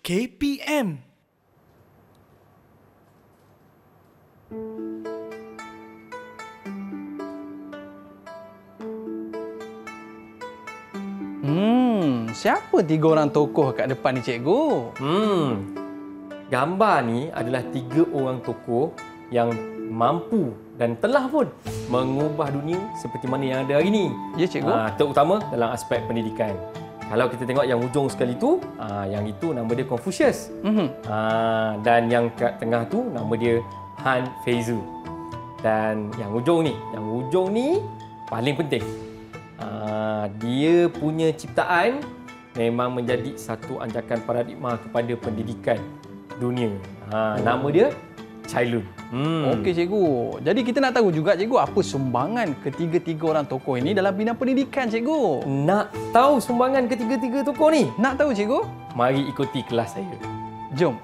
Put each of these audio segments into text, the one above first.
KPM. Hmm, siapa tiga orang tokoh kat depan ni cikgu? Hmm. Gambar ni adalah tiga orang tokoh yang mampu dan telah pun mengubah dunia seperti mana yang ada hari ini. Ya, cikgu. Ah, terutama dalam aspek pendidikan. Kalau kita tengok yang hujung sekali tu, ah, yang itu nama dia Confucius. Mhm. Ah, dan yang kat tengah tu nama dia Han Feizu. Dan yang hujung ni, yang hujung ni paling penting. Ah, dia punya ciptaan memang menjadi satu anjakan paradigma kepada pendidikan dunia. Ha, nama dia Chai Lun. Hmm. Okey cikgu. Jadi kita nak tahu juga cikgu apa sumbangan ketiga-tiga orang tokoh ini dalam bidang pendidikan cikgu. Nak tahu sumbangan ketiga-tiga tokoh ni? Nak tahu cikgu? Mari ikuti kelas saya. Jom.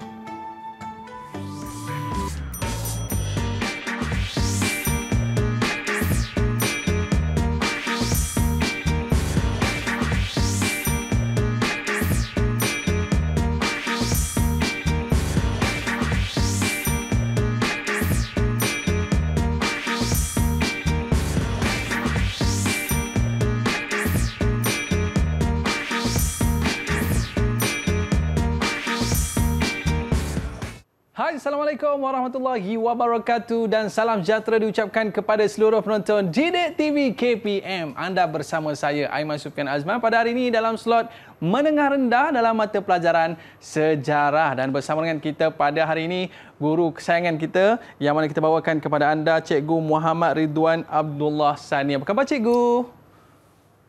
Assalamualaikum warahmatullahi wabarakatuh dan salam sejahtera diucapkan kepada seluruh penonton Didik TV KPM. Anda bersama saya Aiman Sufian Azman pada hari ini dalam slot menengah rendah dalam mata pelajaran sejarah dan bersama dengan kita pada hari ini guru kesayangan kita yang mana kita bawakan kepada anda Cikgu Muhammad Ridwan Abdullah Sani. Apa khabar Cikgu?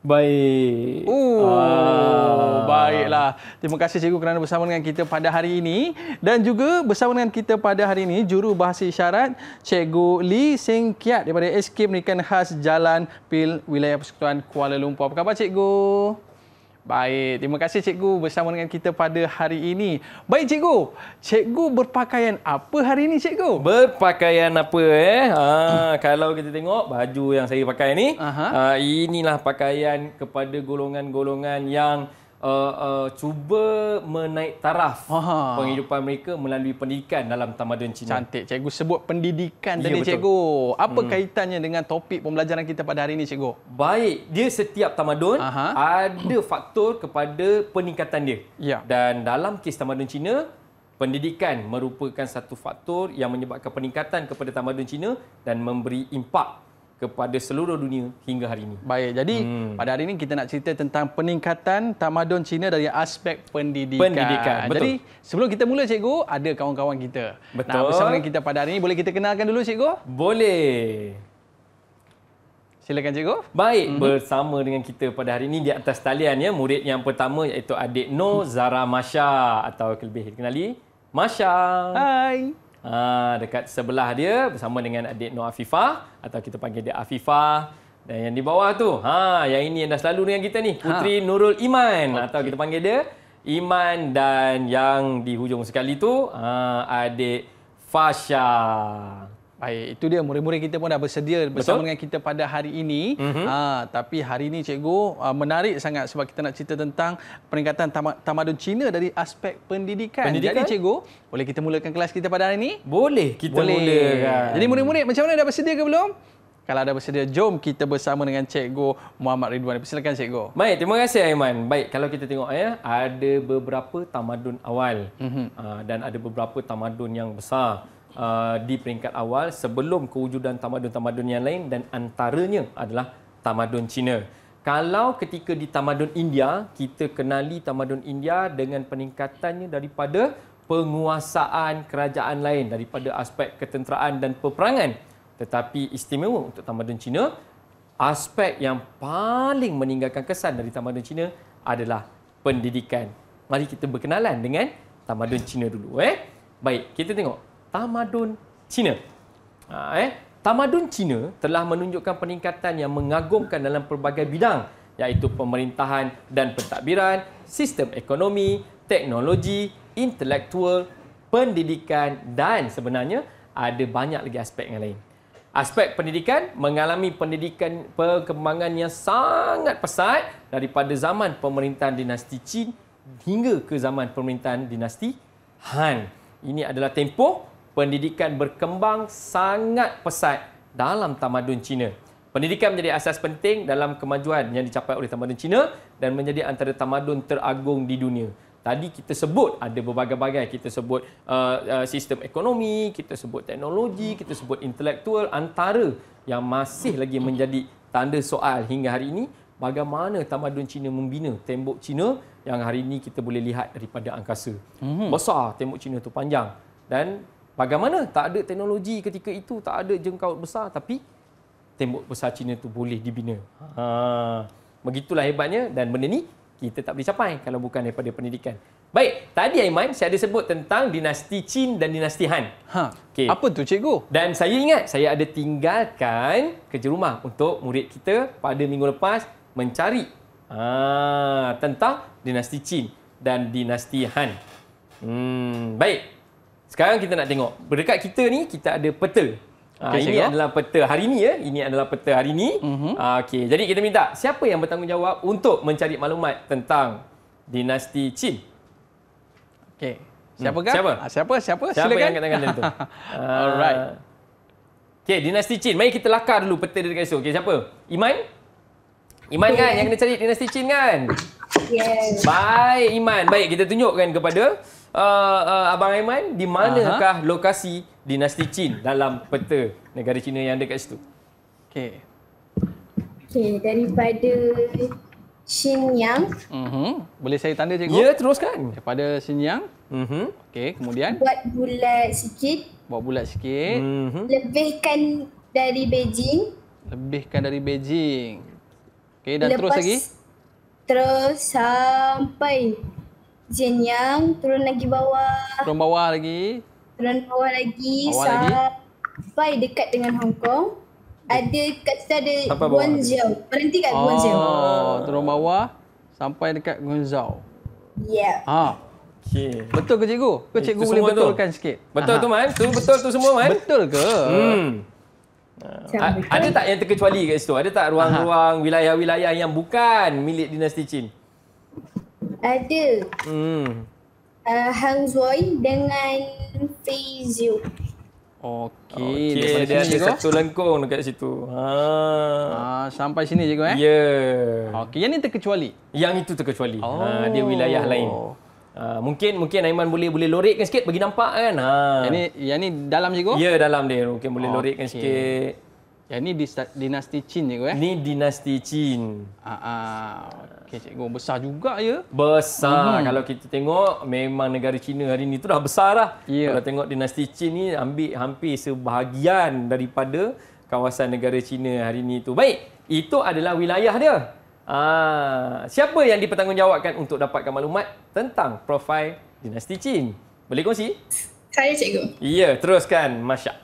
Baik. Oh, Ah. baiklah. Terima kasih cikgu kerana bersama dengan kita pada hari ini dan juga bersama dengan kita pada hari ini juru bahasa isyarat Cikgu Lee Seng Kiat daripada SK Pendidikan Khas Jalan Pil Wilayah Persekutuan Kuala Lumpur. Apa khabar cikgu? Baik, terima kasih cikgu bersama dengan kita pada hari ini. Baik cikgu, cikgu berpakaian apa hari ini cikgu? Berpakaian apa eh? Ha, kalau kita tengok baju yang saya pakai ni, Aha. ha, inilah pakaian kepada golongan-golongan yang uh, uh, cuba menaik taraf Aha. penghidupan mereka melalui pendidikan dalam tamadun Cina. Cantik. Cikgu sebut pendidikan Ya, tadi betul. cikgu. Apa kaitannya dengan topik pembelajaran kita pada hari ini cikgu? Baik, dia setiap tamadun Aha. ada faktor kepada peningkatan dia. Ya. Dan dalam kes tamadun Cina, pendidikan merupakan satu faktor yang menyebabkan peningkatan kepada tamadun Cina dan memberi impak kepada seluruh dunia hingga hari ini. Baik, jadi hmm. pada hari ini kita nak cerita tentang peningkatan tamadun Cina dari aspek pendidikan. Pendidikan, betul. Jadi sebelum kita mula cikgu, ada kawan-kawan kita. Nah, Betul. bersama dengan kita pada hari ini, boleh kita kenalkan dulu cikgu? Boleh. Silakan cikgu. Baik, mm-hmm. bersama dengan kita pada hari ini di atas talian ya, murid yang pertama iaitu adik Noh Zara Masya atau lebih dikenali Masya. Hai. Ha, dekat sebelah dia bersama dengan adik Nur Afifah atau kita panggil dia Afifah. Dan yang di bawah tu, ha, yang ini yang dah selalu dengan kita ni, Putri Nurul Iman okay. atau kita panggil dia Iman dan yang di hujung sekali tu, ha, adik Fasha. Baik, itu dia murid-murid kita pun dah bersedia bersama dengan kita pada hari ini. Mhm. Ha, tapi hari ini cikgu uh, menarik sangat sebab kita nak cerita tentang peningkatan tama- tamadun Cina dari aspek pendidikan. Pendidikan? Jadi cikgu, boleh kita mulakan kelas kita pada hari ini? Boleh kita Boleh. mulakan. Jadi murid-murid macam mana dah bersedia ke belum? Kalau dah bersedia, jom kita bersama dengan Cikgu Muhammad Ridwan. Silakan Cikgu. Baik, terima kasih Aiman. Baik, kalau kita tengok ya, ada beberapa tamadun awal mm-hmm. dan ada beberapa tamadun yang besar uh, di peringkat awal sebelum kewujudan tamadun-tamadun yang lain dan antaranya adalah tamadun Cina. Kalau ketika di tamadun India, kita kenali tamadun India dengan peningkatannya daripada penguasaan kerajaan lain daripada aspek ketenteraan dan peperangan. Tetapi istimewa untuk tamadun Cina aspek yang paling meninggalkan kesan dari tamadun Cina adalah pendidikan. Mari kita berkenalan dengan tamadun Cina dulu eh. Baik, kita tengok tamadun Cina. Ha, eh, tamadun Cina telah menunjukkan peningkatan yang mengagumkan dalam pelbagai bidang iaitu pemerintahan dan pentadbiran, sistem ekonomi, teknologi, intelektual, pendidikan dan sebenarnya ada banyak lagi aspek yang lain. Aspek pendidikan mengalami pendidikan perkembangan yang sangat pesat daripada zaman pemerintahan dinasti Qin hingga ke zaman pemerintahan dinasti Han. Ini adalah tempoh pendidikan berkembang sangat pesat dalam tamadun Cina. Pendidikan menjadi asas penting dalam kemajuan yang dicapai oleh tamadun Cina dan menjadi antara tamadun teragung di dunia. Tadi kita sebut ada berbagai-bagai. Kita sebut uh, uh, sistem ekonomi, kita sebut teknologi, kita sebut intelektual antara yang masih lagi menjadi tanda soal hingga hari ini bagaimana tamadun Cina membina tembok Cina yang hari ini kita boleh lihat daripada angkasa. Mm-hmm. Besar tembok Cina tu panjang dan bagaimana tak ada teknologi ketika itu, tak ada jengkaut besar tapi tembok besar Cina tu boleh dibina. Ha, begitulah hebatnya dan benda ni kita tak boleh capai kalau bukan daripada pendidikan. Baik, tadi Aiman saya ada sebut tentang dinasti Qin dan dinasti Han. Ha. Okay. Apa tu cikgu? Dan saya ingat saya ada tinggalkan kerja rumah untuk murid kita pada minggu lepas mencari ha, tentang dinasti Qin dan dinasti Han. Hmm, baik. Sekarang kita nak tengok. Berdekat kita ni kita ada peta. Ha, okay, ini adalah peta hari ini ya. Ini adalah peta hari ini. Uh-huh. Ha, okey. Jadi kita minta siapa yang bertanggungjawab untuk mencari maklumat tentang dinasti Qin? Okey. Siapa hmm. Siapa? Ha, siapa? Siapa? Siapa Silakan. yang angkat tangan tu? Alright. Okey, dinasti Qin. Mari kita lakar dulu peta dia dekat situ. Okey, siapa? Iman? Iman yeah. kan yang kena cari dinasti Qin kan? Yes. Baik, Iman. Baik, kita tunjukkan kepada uh, uh, Abang Aiman di manakah uh-huh. lokasi dinasti Qin dalam peta negara Cina yang ada kat situ? Okey. Okey, daripada Xinjiang. Mhm. Boleh saya tanda cikgu? Ya, teruskan. Daripada Xinjiang. Mhm. Okey, kemudian buat bulat sikit. Buat bulat sikit. Mhm. Lebihkan dari Beijing. Lebihkan dari Beijing. Okey, dan Lepas, terus lagi? Terus sampai Xinjiang, turun lagi bawah. Turun bawah lagi turun bawah lagi bawah sampai lagi? dekat dengan Hong Kong. Ada kat situ ada Guangzhou. Berhenti kat oh, Guangzhou. Oh, turun bawah sampai dekat Guangzhou. Ya. Yeah. Ha. Okay. Betul ke cikgu? Ke cikgu boleh betulkan tu. sikit? Betul Aha. tu Man? Tu betul tu semua Man? Betul ke? Hmm. A- ada tak yang terkecuali kat situ? Ada tak ruang-ruang wilayah-wilayah yang bukan milik dinasti Qin? Ada. Hmm uh, Hang Zoi dengan Fei. Okey, okay, dia ada cikgu? satu lengkung dekat situ. Ha. Ah, sampai sini cikgu eh? Ya. Yeah. Okey, yang ni terkecuali. Yang itu terkecuali. Oh. Ha, dia wilayah lain. Ha, mungkin mungkin Aiman boleh boleh lorekkan sikit bagi nampak kan. Ha. Yang ni yang ni dalam cikgu? Ya, dalam dia. Mungkin boleh okay. lorekkan sikit. Yang ni dinasti Qin cikgu eh? Ni dinasti Qin. Ah, ah. Okey cikgu besar juga ya. Besar. Hmm. Kalau kita tengok memang negara Cina hari ni tu dah besar lah. Yeah. Kalau tengok dinasti Qin ni ambil hampir sebahagian daripada kawasan negara Cina hari ni tu. Baik, itu adalah wilayah dia. Ah, siapa yang dipertanggungjawabkan untuk dapatkan maklumat tentang profil dinasti Qin? Boleh kongsi? Saya cikgu. Ya, teruskan Masya.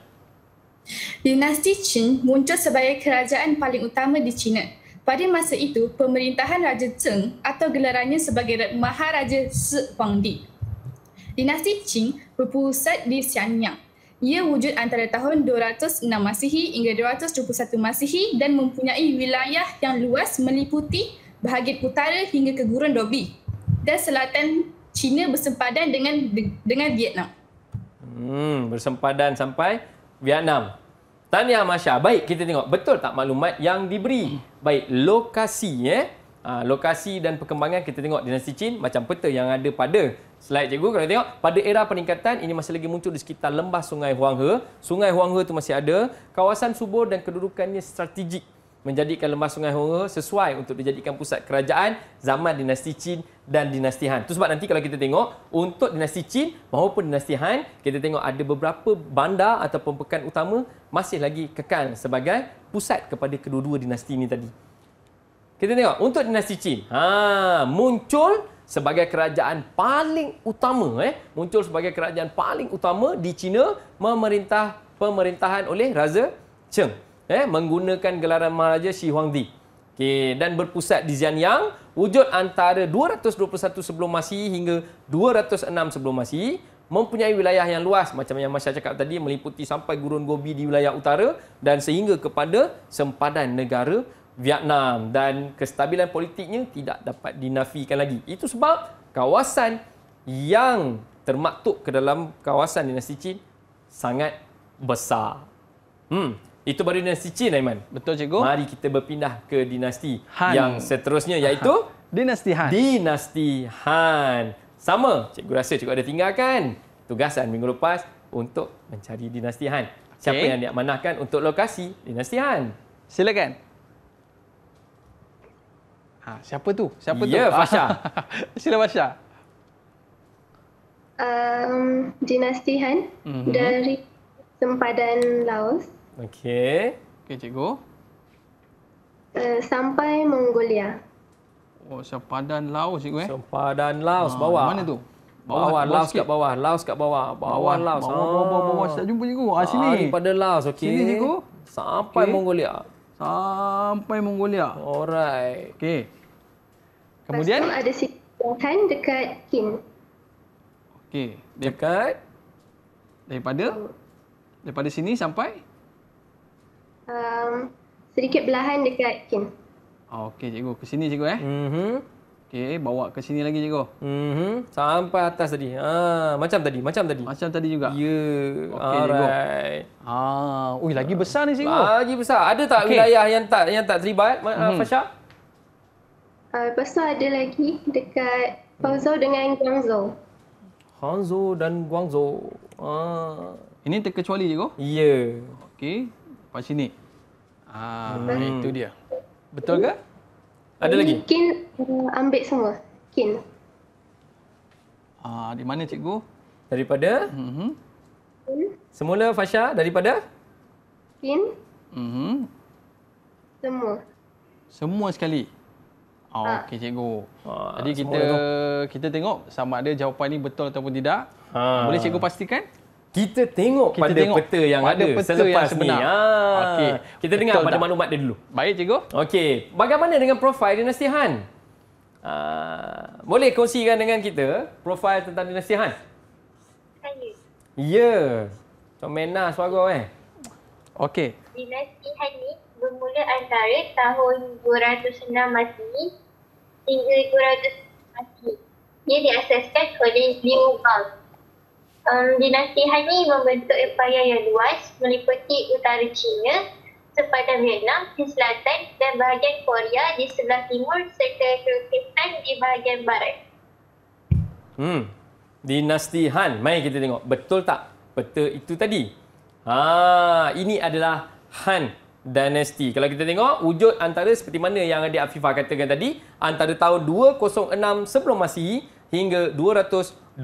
Dinasti Qin muncul sebagai kerajaan paling utama di China pada masa itu, pemerintahan Raja Zheng atau gelarannya sebagai Maharaja Si Huangdi. Dinasti Qing berpusat di Xianyang. Ia wujud antara tahun 206 Masihi hingga 221 Masihi dan mempunyai wilayah yang luas meliputi bahagian utara hingga ke Gurun Dobi dan selatan China bersempadan dengan dengan Vietnam. Hmm, bersempadan sampai Vietnam. Tahniah Masya. Baik, kita tengok. Betul tak maklumat yang diberi? Baik, lokasi eh. Ha, lokasi dan perkembangan kita tengok dinasti Qin macam peta yang ada pada slide cikgu. Kalau tengok, pada era peningkatan ini masih lagi muncul di sekitar lembah sungai Huanghe. Sungai Huanghe itu masih ada. Kawasan subur dan kedudukannya strategik menjadikan lembah sungai Honghe sesuai untuk dijadikan pusat kerajaan zaman dinasti Qin dan dinasti Han. Itu sebab nanti kalau kita tengok untuk dinasti Qin maupun dinasti Han, kita tengok ada beberapa bandar ataupun pekan utama masih lagi kekal sebagai pusat kepada kedua-dua dinasti ini tadi. Kita tengok untuk dinasti Qin, ha muncul sebagai kerajaan paling utama eh muncul sebagai kerajaan paling utama di China memerintah pemerintahan oleh Raja Cheng eh, menggunakan gelaran Maharaja Shi Huangdi. Okay, dan berpusat di Xianyang, wujud antara 221 sebelum Masihi hingga 206 sebelum Masihi, mempunyai wilayah yang luas macam yang Masya cakap tadi meliputi sampai Gurun Gobi di wilayah utara dan sehingga kepada sempadan negara Vietnam dan kestabilan politiknya tidak dapat dinafikan lagi. Itu sebab kawasan yang termaktub ke dalam kawasan dinasti Qin sangat besar. Hmm, itu baru dinasti Qin Aiman. Betul cikgu. Mari kita berpindah ke dinasti Han. yang seterusnya iaitu Dinasti Han. dinasti Han. Sama, cikgu rasa cikgu ada tinggalkan tugasan minggu lepas untuk mencari dinasti Han. Siapa Okey. yang diamanahkan untuk lokasi dinasti Han? Silakan. Ha, siapa tu? Siapa tu? Ya, Fasha. Sila Fasha. um, dinasti Han Mhm. dari sempadan Laos Okey. Okey, cikgu. uh, sampai Mongolia. Oh, sempadan Laos cikgu eh. Sempadan Laos Ah, bawah. Mana tu? Bawah, Bawah, Laos sikit. kat bawah, Laos kat bawah. Bawah, Laos. Bawah, bawah, bawah, bawah. Saya jumpa cikgu. Ah, sini. Ah, daripada Laos, okey. Sini, cikgu. Sampai Okey. Mongolia. Sampai Mongolia. Alright. Okey. Lepas Kemudian? tu ada Han dekat Kin. Okey. Dekat daripada? Daripada sini sampai? Um, sedikit belahan dekat Kin. Ah, Okey, cikgu. Ke sini, cikgu eh. Mhm. Okey, bawa ke sini lagi, cikgu. Mhm. Sampai atas tadi. Ah, macam tadi, macam tadi. Macam tadi juga. Ya. Okey, cikgu. Alright. Ah, ui lagi besar ni, cikgu. Lagi besar. Ada tak Okey. wilayah yang tak yang tak terlibat, mm-hmm. Fasha? Uh, lepas tu ada lagi dekat Pauzhou dengan Guangzhou. Hangzhou dan Guangzhou. Ah. Ini terkecuali, cikgu. Ya. Okey, lepas sini. Ah, Hmm. itu dia. Betul ke? Ada lagi? Kin uh, ambil semua. Kin. Ah, di mana, cikgu? Daripada Mhm. semula Fasha daripada Kin Mhm. semua. Semua sekali. Oh, Ah. okey cikgu. Ah, Jadi kita kita tengok sama ada jawapan ni betul ataupun tidak. Ha. Boleh cikgu pastikan? Kita tengok Kita pada tengok peta yang pada ada peta selepas yang sebenar. ni. Ha. Okey. Kita dengar Betul pada tak? maklumat dia dulu. Baik cikgu. Okey, bagaimana dengan profil dinasti Han? Uh, boleh kongsikan dengan kita profil tentang dinasti Han? Saya. Ya. Comena suara eh. Okey. Dinasti Han ni bermula antara tahun 206 Masihi hingga 200 Masihi. Dia diasaskan oleh Liu Bang. Um, dinasti Han ni membentuk empayar yang luas meliputi utara China, sepadan Vietnam di selatan dan bahagian Korea di sebelah timur serta Turkistan di bahagian barat. Hmm. Dinasti Han. Mari kita tengok. Betul tak peta itu tadi? Ha, ini adalah Han Dynasty. Kalau kita tengok wujud antara seperti mana yang adik Afifah katakan tadi, antara tahun 206 sebelum Masihi hingga 220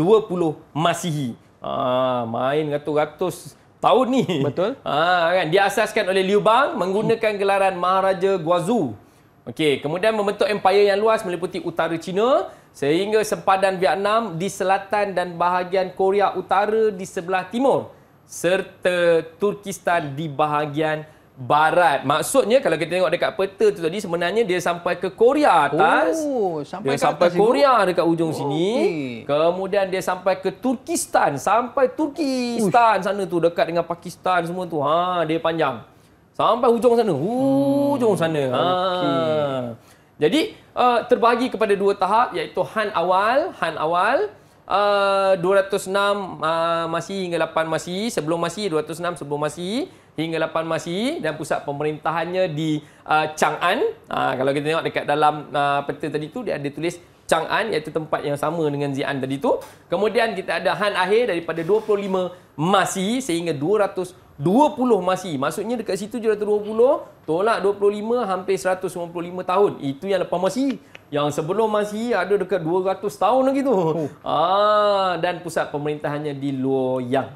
Masihi. Ha, main ratus-ratus tahun ni. Betul. Ha, kan diasaskan oleh Liu Bang menggunakan gelaran Maharaja Guangzhou. Okey, kemudian membentuk empayar yang luas meliputi utara China sehingga sempadan Vietnam di selatan dan bahagian Korea Utara di sebelah timur serta Turkistan di bahagian barat. Maksudnya kalau kita tengok dekat peta tu tadi sebenarnya dia sampai ke Korea atas. Oh, sampai Dia ke sampai atas. Korea dekat ujung sini. Okey. Kemudian dia sampai ke Turkistan, sampai Turkistan sana tu dekat dengan Pakistan semua tu. Ha, dia panjang. Sampai hujung sana. Hujung sana. Ha. Jadi uh, terbahagi kepada dua tahap iaitu Han awal, Han awal uh, 206 uh, Masihi hingga 8 Masihi, sebelum Masihi 206 sebelum Masihi hingga 8 Masihi dan pusat pemerintahannya di uh, Chang'an. Uh, kalau kita tengok dekat dalam uh, peta tadi tu dia ada tulis Chang'an iaitu tempat yang sama dengan Xi'an tadi tu. Kemudian kita ada Han akhir daripada 25 Masihi sehingga 220 Masihi. Maksudnya dekat situ 220 tolak 25 hampir 195 tahun. Itu yang lepas Masihi. Yang sebelum Masihi ada dekat 200 tahun lagi tu. Oh. Ah dan pusat pemerintahannya di Luoyang.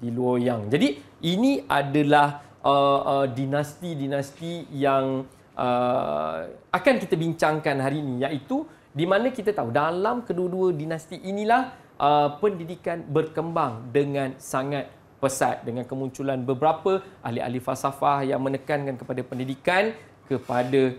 Di Luoyang. Jadi ini adalah uh, uh, dinasti-dinasti yang uh, akan kita bincangkan hari ini iaitu di mana kita tahu dalam kedua-dua dinasti inilah uh, pendidikan berkembang dengan sangat pesat dengan kemunculan beberapa ahli-ahli falsafah yang menekankan kepada pendidikan kepada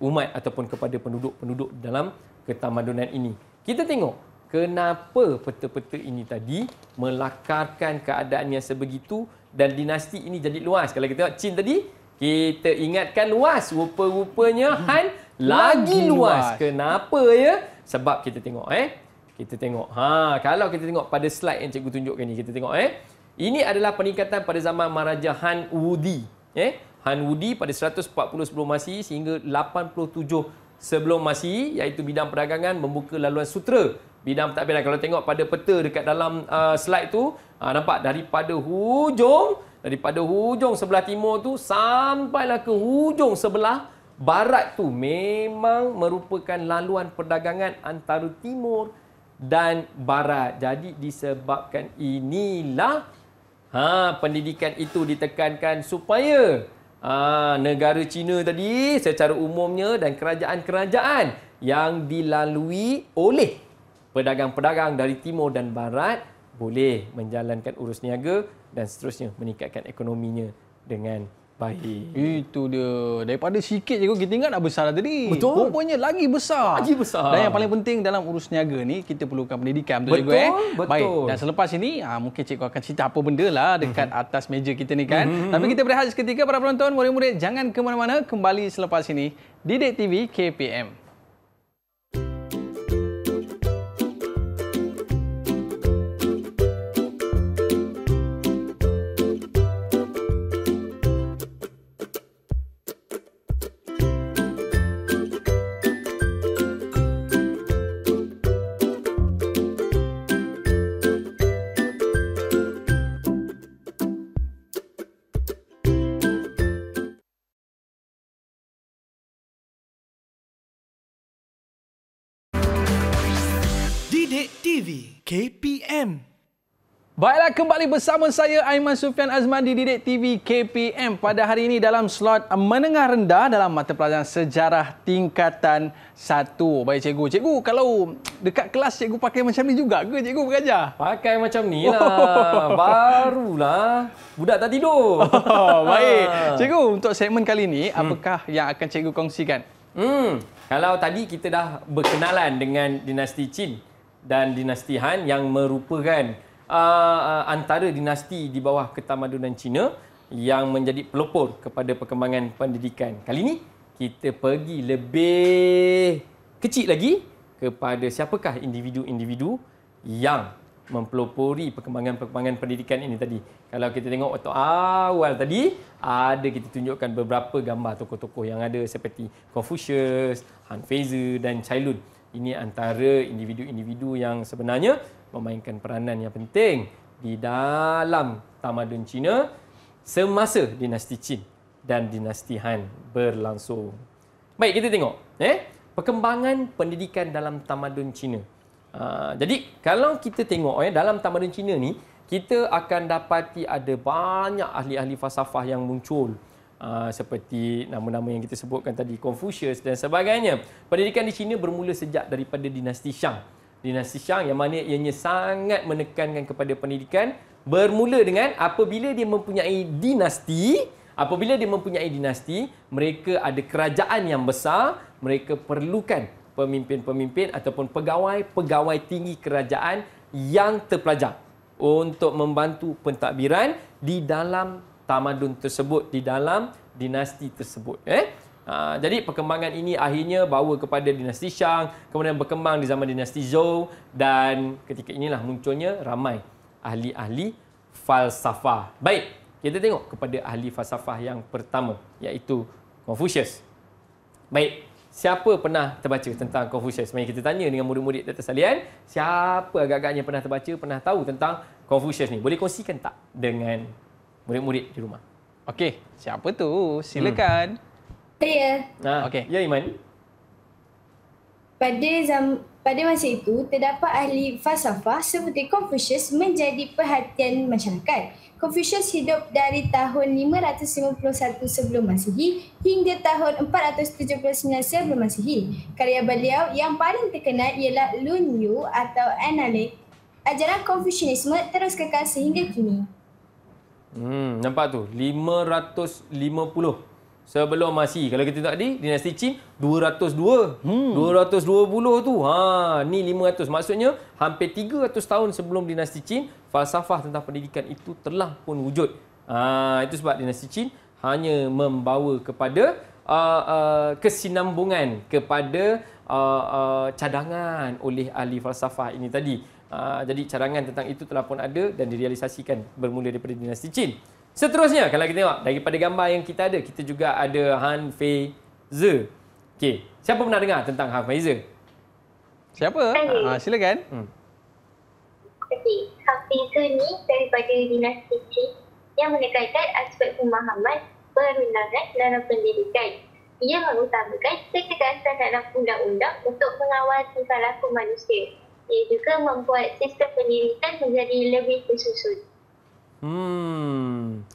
umat ataupun kepada penduduk-penduduk dalam ketamadunan ini. Kita tengok kenapa peta-peta ini tadi melakarkan keadaan yang sebegitu dan dinasti ini jadi luas. Kalau kita tengok Chin tadi, kita ingatkan luas. Rupa-rupanya Han lagi Lagi luas. luas. Kenapa ya? Sebab kita tengok eh Kita tengok. Ha, kalau kita tengok pada slide yang cikgu tunjukkan ni, kita tengok eh. Ini adalah peningkatan pada zaman Maharaja Han Wudi. Eh, Han Wudi pada 140 sebelum Masihi sehingga 87 sebelum Masihi iaitu bidang perdagangan membuka laluan sutera bidang pentadbiran. Kalau tengok pada peta dekat dalam uh, slide tu, uh, nampak daripada hujung daripada hujung sebelah timur tu sampailah ke hujung sebelah barat tu memang merupakan laluan perdagangan antara timur dan barat. Jadi disebabkan inilah ha pendidikan itu ditekankan supaya ha, negara Cina tadi secara umumnya dan kerajaan-kerajaan yang dilalui oleh pedagang-pedagang dari timur dan barat boleh menjalankan urus niaga dan seterusnya meningkatkan ekonominya dengan baik. Itu dia. Daripada sikit je kita ingat dah besar dah tadi. Betul. Rupanya lagi besar. Lagi besar. Dan yang paling penting dalam urus niaga ni kita perlukan pendidikan. Betul, Betul, cikgu eh? betul. Baik. Dan selepas ini ah, mungkin cikgu akan cerita apa benda lah dekat Mhm. atas meja kita ni kan. Tapi kita berehat seketika para penonton. Murid-murid jangan ke mana-mana. Kembali selepas ini. Didik TV KPM. KPM Baiklah kembali bersama saya Aiman Sufian Azman di Didik TV KPM pada hari ini dalam slot menengah rendah dalam mata pelajaran sejarah tingkatan 1. Baik cikgu, cikgu kalau dekat kelas cikgu pakai macam ni juga ke cikgu mengajar? Pakai macam ni lah. Barulah. Budak tak tidur. Oh, baik. Cikgu untuk segmen kali ini apakah yang akan cikgu kongsikan? Hmm, kalau tadi kita dah berkenalan dengan dinasti Qin dan dinasti Han yang merupakan uh, uh, antara dinasti di bawah ketamadunan Cina yang menjadi pelopor kepada perkembangan pendidikan. Kali ini kita pergi lebih kecil lagi kepada siapakah individu-individu yang mempelopori perkembangan-perkembangan pendidikan ini tadi. Kalau kita tengok waktu awal tadi, ada kita tunjukkan beberapa gambar tokoh-tokoh yang ada seperti Confucius, Han Feize dan Cai Lun. Ini antara individu-individu yang sebenarnya memainkan peranan yang penting di dalam tamadun Cina semasa dinasti Qin dan dinasti Han berlangsung. Baik, kita tengok eh perkembangan pendidikan dalam tamadun Cina. Uh, jadi kalau kita tengok eh dalam tamadun Cina ni kita akan dapati ada banyak ahli-ahli falsafah yang muncul. Uh, seperti nama-nama yang kita sebutkan tadi Confucius dan sebagainya. Pendidikan di Cina bermula sejak daripada dinasti Shang. Dinasti Shang yang mana ianya sangat menekankan kepada pendidikan bermula dengan apabila dia mempunyai dinasti, apabila dia mempunyai dinasti, mereka ada kerajaan yang besar, mereka perlukan pemimpin-pemimpin ataupun pegawai-pegawai tinggi kerajaan yang terpelajar untuk membantu pentadbiran di dalam tamadun tersebut, di dalam dinasti tersebut. Eh? Ha, jadi perkembangan ini akhirnya bawa kepada dinasti Shang, kemudian berkembang di zaman dinasti Zhou dan ketika inilah munculnya ramai ahli-ahli falsafah. Baik, kita tengok kepada ahli falsafah yang pertama iaitu Confucius. Baik, siapa pernah terbaca tentang Confucius? Mari kita tanya dengan murid-murid di salian, siapa agak-agaknya pernah terbaca, pernah tahu tentang Confucius ni? Boleh kongsikan tak dengan murid-murid di rumah? Okey, siapa tu? Silakan. Saya, Nah, Okey. Ya Iman. pada zam pada masa itu, terdapat ahli falsafah seperti Confucius menjadi perhatian masyarakat. Confucius hidup dari tahun 551 sebelum Masihi hingga tahun 479 sebelum Masihi. Karya beliau yang paling terkenal ialah Lun Yu atau Analek. Ajaran Konfusianisme terus kekal sehingga kini. Hmm, nampak tu 550 sebelum Masihi. Kalau kita tadi dinasti Qin 202. Hmm. 220 tu. Ha, ni 500. Maksudnya hampir 300 tahun sebelum dinasti Qin, falsafah tentang pendidikan itu telah pun wujud. Ha, itu sebab dinasti Qin hanya membawa kepada uh, uh, kesinambungan kepada uh, uh, cadangan oleh ahli falsafah ini tadi. Uh, jadi cadangan tentang itu telah pun ada dan direalisasikan bermula daripada dinasti Qin. Seterusnya kalau kita tengok daripada gambar yang kita ada, kita juga ada Han Fei Ze. Okey, siapa pernah dengar tentang Han Fei Ze? Siapa? Saya. Ha, silakan. Hmm. Okey, Hafizu ni daripada dinasti Qin yang menekankan aspek pemahaman perundangan dalam pendidikan. Ia mengutamakan ketegasan dalam undang-undang untuk mengawal tingkah laku manusia. Ia juga membuat sistem pendidikan menjadi lebih tersusun. Hmm.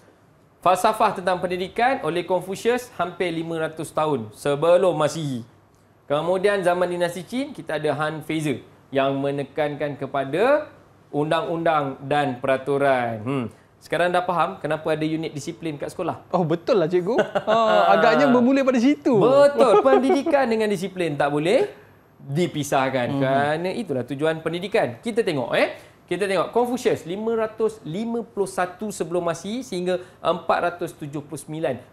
Falsafah tentang pendidikan oleh Confucius hampir 500 tahun sebelum Masihi. Kemudian zaman dinasti Qin kita ada Han Feize yang menekankan kepada undang-undang dan peraturan. Hmm. Sekarang dah faham kenapa ada unit disiplin kat sekolah? Oh betul lah cikgu. Ha, agaknya bermula pada situ. Betul. Pendidikan dengan disiplin tak boleh dipisahkan. Mm-hmm. Kerana itulah tujuan pendidikan. Kita tengok eh. Kita tengok Confucius 551 sebelum Masihi sehingga 479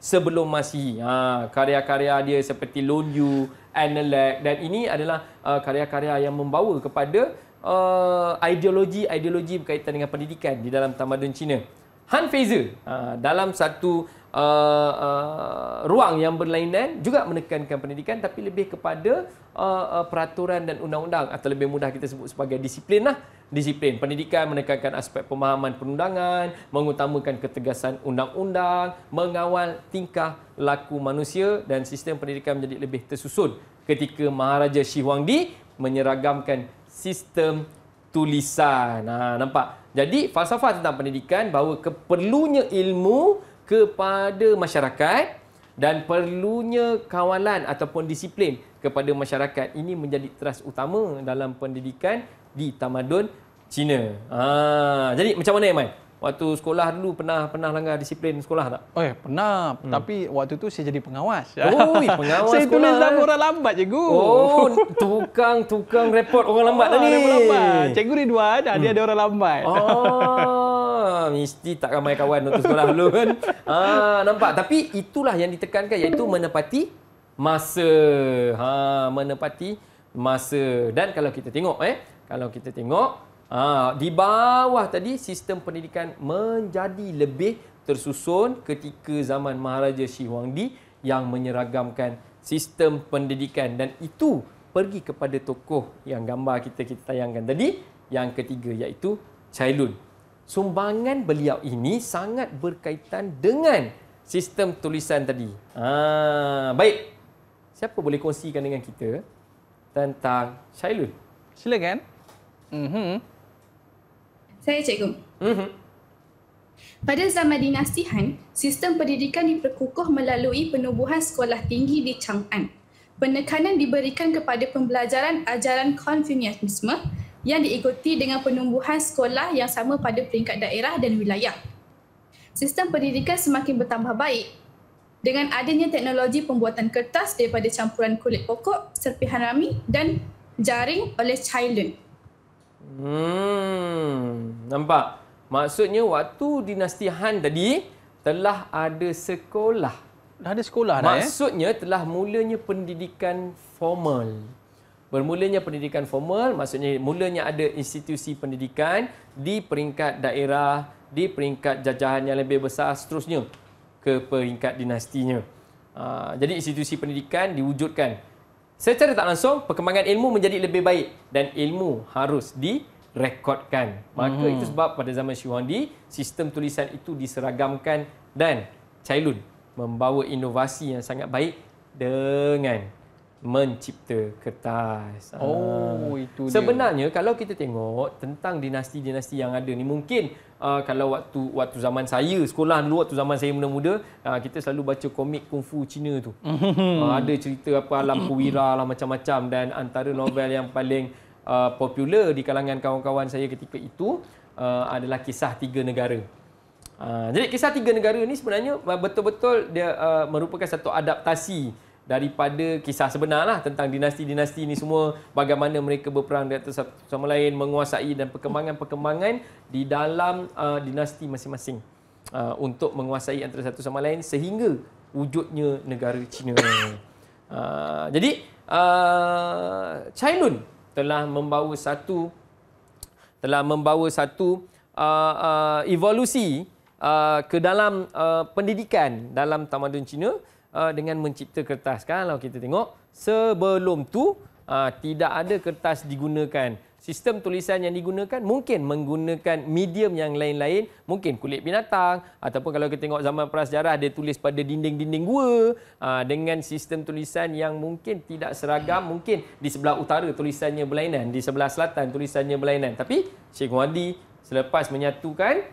sebelum Masihi. Ha, karya-karya dia seperti Lun Yu, Analect dan ini adalah uh, karya-karya yang membawa kepada uh, ideologi-ideologi berkaitan dengan pendidikan di dalam tamadun Cina. Han Feize uh, dalam satu uh, uh, ruang yang berlainan juga menekankan pendidikan tapi lebih kepada uh, uh, peraturan dan undang-undang atau lebih mudah kita sebut sebagai disiplin lah. Disiplin pendidikan menekankan aspek pemahaman perundangan, mengutamakan ketegasan undang-undang, mengawal tingkah laku manusia dan sistem pendidikan menjadi lebih tersusun ketika Maharaja Shi Huangdi menyeragamkan sistem tulisan. Ha, nampak? Jadi falsafah tentang pendidikan bahawa keperlunya ilmu kepada masyarakat dan perlunya kawalan ataupun disiplin kepada masyarakat ini menjadi teras utama dalam pendidikan di tamadun Cina. Ha, jadi macam mana Iman? Waktu sekolah dulu pernah pernah langgar disiplin sekolah tak? Oh ya, pernah. Hmm. Tapi waktu tu saya jadi pengawas. Oh, pengawas saya sekolah. tulis nama orang lambat cikgu. Oh, tukang tukang report orang lambat Ah, ni. Orang lambat. Cikgu Ridwan, hmm. dia ada orang lambat. Oh, mesti tak ramai kawan untuk sekolah dulu kan. Ah, nampak. Tapi itulah yang ditekankan iaitu menepati masa. Ha, menepati masa. Dan kalau kita tengok eh, kalau kita tengok ha, di bawah tadi sistem pendidikan menjadi lebih tersusun ketika zaman Maharaja Shi Huangdi yang menyeragamkan sistem pendidikan dan itu pergi kepada tokoh yang gambar kita kita tayangkan tadi yang ketiga iaitu Cai Lun. Sumbangan beliau ini sangat berkaitan dengan sistem tulisan tadi. Ha, baik. Siapa boleh kongsikan dengan kita tentang Cai Lun? Silakan. Mhm. Saya cikgu. Mhm. Pada zaman dinasti Han, sistem pendidikan diperkukuh melalui penubuhan sekolah tinggi di Chang'an. Penekanan diberikan kepada pembelajaran ajaran Konfusianisme yang diikuti dengan penumbuhan sekolah yang sama pada peringkat daerah dan wilayah. Sistem pendidikan semakin bertambah baik dengan adanya teknologi pembuatan kertas daripada campuran kulit pokok, serpihan rami dan jaring oleh Cai Lun. Hmm, nampak? Maksudnya waktu dinasti Han tadi telah ada sekolah. Dah ada sekolah dah eh? Maksudnya telah mulanya pendidikan formal. Bermulanya pendidikan formal maksudnya mulanya ada institusi pendidikan di peringkat daerah, di peringkat jajahan yang lebih besar seterusnya ke peringkat dinastinya. Uh, jadi institusi pendidikan diwujudkan. Secara tak langsung perkembangan ilmu menjadi lebih baik dan ilmu harus direkodkan. Maka Mhm. itu sebab pada zaman Shi Huangdi sistem tulisan itu diseragamkan dan Cai Lun membawa inovasi yang sangat baik dengan mencipta kertas. Oh, Ah. itu dia. Sebenarnya kalau kita tengok tentang dinasti-dinasti yang ada ni mungkin uh, kalau waktu waktu zaman saya sekolah dulu waktu zaman saya muda-muda uh, kita selalu baca komik kungfu Cina tu. uh, ada cerita apa lampu wira lah macam-macam dan antara novel yang paling uh, popular di kalangan kawan-kawan saya ketika itu uh, adalah kisah tiga negara. Uh, jadi kisah tiga negara ni sebenarnya uh, betul-betul dia uh, merupakan satu adaptasi daripada kisah sebenar lah tentang dinasti-dinasti ni semua bagaimana mereka berperang di atas satu sama lain menguasai dan perkembangan-perkembangan di dalam uh, dinasti masing-masing uh, untuk menguasai antara satu sama lain sehingga wujudnya negara China. Uh, jadi uh, Lun telah membawa satu telah membawa satu uh, uh, evolusi uh, ke dalam uh, pendidikan dalam tamadun Cina uh, dengan mencipta kertas. Kalau kita tengok sebelum tu uh, tidak ada kertas digunakan. Sistem tulisan yang digunakan mungkin menggunakan medium yang lain-lain. Mungkin kulit binatang ataupun kalau kita tengok zaman prasejarah dia tulis pada dinding-dinding gua. Aa, dengan sistem tulisan yang mungkin tidak seragam mungkin di sebelah utara tulisannya berlainan di sebelah selatan tulisannya berlainan. Tapi Syekh Wadi selepas menyatukan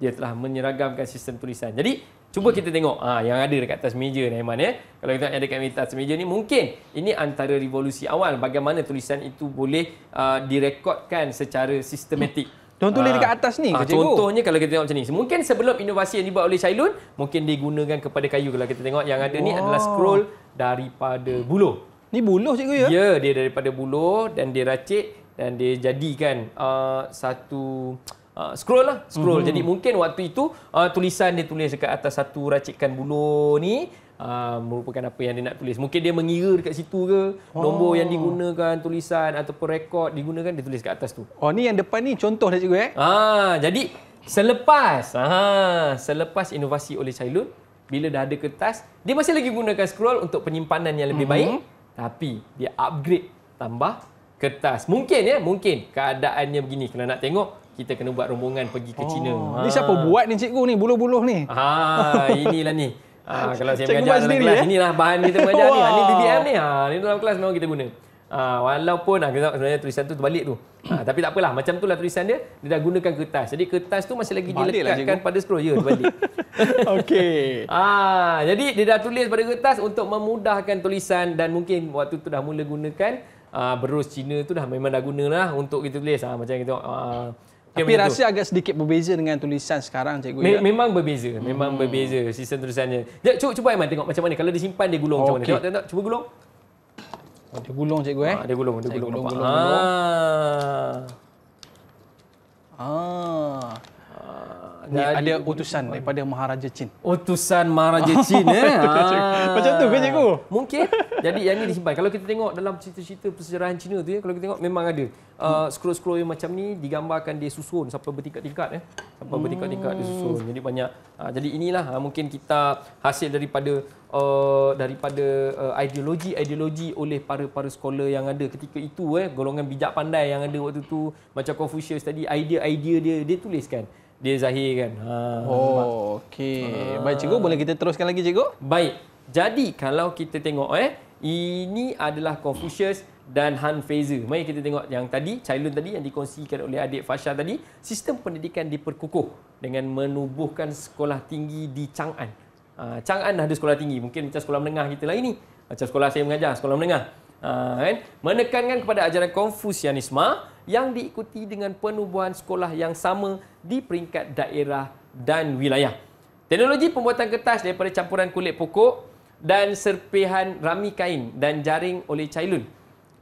dia telah menyeragamkan sistem tulisan. Jadi Cuba kita tengok ha, yang ada dekat atas meja ni Aiman ya. Kalau kita ada dekat atas meja ni mungkin ini antara revolusi awal bagaimana tulisan itu boleh uh, direkodkan secara sistematik. Tuan tulis Ah. dekat atas ni ke, cikgu? Contohnya kalau kita tengok macam ni. Mungkin sebelum inovasi yang dibuat oleh Shailun, mungkin digunakan kepada kayu. Kalau kita tengok yang ada ni adalah scroll daripada buluh. Ni buluh cikgu ya? Ya, dia daripada buluh dan dia racik dan dia jadikan uh, satu uh, scroll lah, scroll. Mm-hmm. Jadi mungkin waktu itu uh, tulisan dia tulis dekat atas satu racikan buluh ni uh, merupakan apa yang dia nak tulis. Mungkin dia mengira dekat situ ke, oh. nombor yang digunakan, tulisan ataupun rekod digunakan dia tulis kat atas tu. Oh ni yang depan ni contoh dah cikgu eh? Ah, jadi selepas ah selepas inovasi oleh Cailun, bila dah ada kertas, dia masih lagi gunakan scroll untuk penyimpanan yang lebih mm-hmm. baik, tapi dia upgrade tambah kertas. Mungkin ya, mungkin keadaannya begini. Kalau nak tengok, kita kena buat rombongan pergi ke China. Oh, Ni siapa buat ni cikgu ni buluh-buluh ni? Ah, inilah ni. Ah, kalau saya Cikgu mengajar dalam sendiri, kelas, eh? inilah bahan kita mengajar ni. Ah, ni. BBM ni. Ah, ni dalam kelas memang kita guna. Ah, walaupun ah, tengok sebenarnya tulisan tu terbalik tu. Ah, tapi tak apalah, macam itulah tulisan dia. Dia dah gunakan kertas. Jadi kertas tu masih lagi Balik lah, dilekatkan cikgu. pada scroll. Ya, terbalik. Okey. ah, jadi dia dah tulis pada kertas untuk memudahkan tulisan dan mungkin waktu tu dah mula gunakan ah, berus Cina tu dah memang dah guna lah untuk kita tulis. Ah, macam kita tengok. Okay, Tapi macam tu. rasa agak sedikit berbeza dengan tulisan sekarang cikgu Me- ya? memang berbeza, memang berbeza sistem tulisannya. Jom cuba cuba Aiman tengok macam mana kalau dia simpan dia gulung macam mana. Okey. Tengok tengok cuba gulung. Oh, dia gulung cikgu eh? Ah, dia gulung, dia gulung. gulung, nampak? gulung, gulung. Ah. Ah. Ni jadi- ada utusan daripada Maharaja Chin. Utusan Maharaja Chin eh. Ah. Macam tu ke, cikgu? Mungkin. Jadi yang ni disimpan. Kalau kita tengok dalam cerita-cerita persejarahan Cina tu ya, kalau kita tengok memang ada uh, scroll-scroll yang macam ni digambarkan dia susun sampai bertingkat-tingkat eh. Sampai bertingkat-tingkat dia susun. Jadi banyak. Uh, jadi inilah uh, mungkin kita hasil daripada uh, daripada uh, ideologi-ideologi oleh para para scholar yang ada ketika itu eh golongan bijak pandai yang ada waktu tu macam Confucius tadi idea-idea dia dia tuliskan dia zahirkan. Ha. Oh, okey. Baik cikgu, boleh kita teruskan lagi cikgu? Baik. Jadi kalau kita tengok eh ini adalah Confucius dan Han Feizer. Mari kita tengok yang tadi, Cailun tadi yang dikongsikan oleh adik Fasha tadi, sistem pendidikan diperkukuh dengan menubuhkan sekolah tinggi di Chang'an. Uh, Chang'an ada sekolah tinggi, mungkin macam sekolah menengah kita lah ini. Macam sekolah saya mengajar, sekolah menengah. Uh, kan? Menekankan kepada ajaran Konfusianisme yang diikuti dengan penubuhan sekolah yang sama di peringkat daerah dan wilayah. Teknologi pembuatan kertas daripada campuran kulit pokok dan serpihan rami kain dan jaring oleh Cailun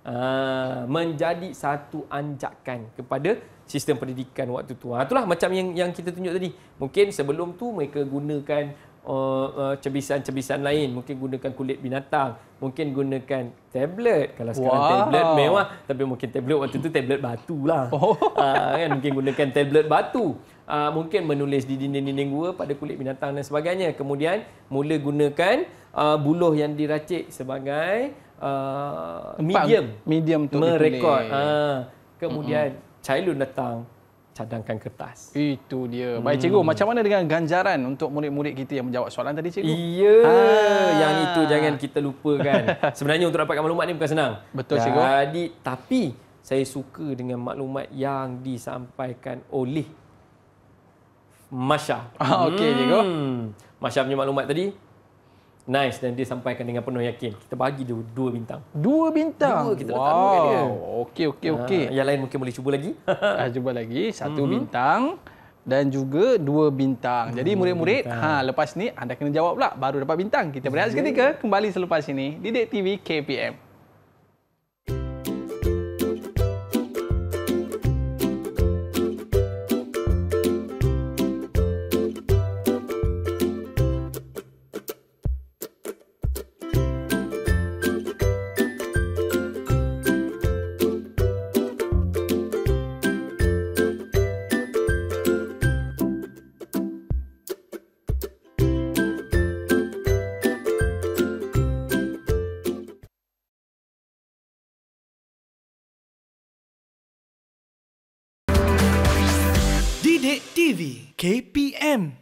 uh, menjadi satu anjakan kepada sistem pendidikan waktu tu. Ha, itulah macam yang yang kita tunjuk tadi. Mungkin sebelum tu mereka gunakan uh, uh, cebisan-cebisan lain, mungkin gunakan kulit binatang, mungkin gunakan tablet. Kalau sekarang Wow. tablet mewah, tapi mungkin tablet waktu tu tablet batu lah. Oh. Uh, kan mungkin gunakan tablet batu. Uh, mungkin menulis di dinding-dinding gua pada kulit binatang dan sebagainya. Kemudian mula gunakan uh, buluh yang diracik sebagai uh, medium medium untuk merekod. Uh, kemudian mm-hmm. Cailun datang cadangkan kertas. Itu dia. Baik cikgu, macam mana dengan ganjaran untuk murid-murid kita yang menjawab soalan tadi cikgu? Iya, Ah. yang itu jangan kita lupakan. Sebenarnya untuk dapatkan maklumat ni bukan senang. Betul, cikgu. Jadi, tapi saya suka dengan maklumat yang disampaikan oleh Masya. Ah, okey, cikgu. Masya punya maklumat tadi nice dan dia sampaikan dengan penuh yakin. Kita bagi dia dua bintang. Dua bintang. Dua kita letak dua kat dia. Okey, okey, okey. Ah, yang lain mungkin boleh cuba lagi. Ah, cuba lagi satu bintang dan juga dua bintang. Jadi murid-murid, ha lepas ni anda kena jawab pula baru dapat bintang. Kita berehat seketika kembali selepas ini di Dek TV KPM. KPM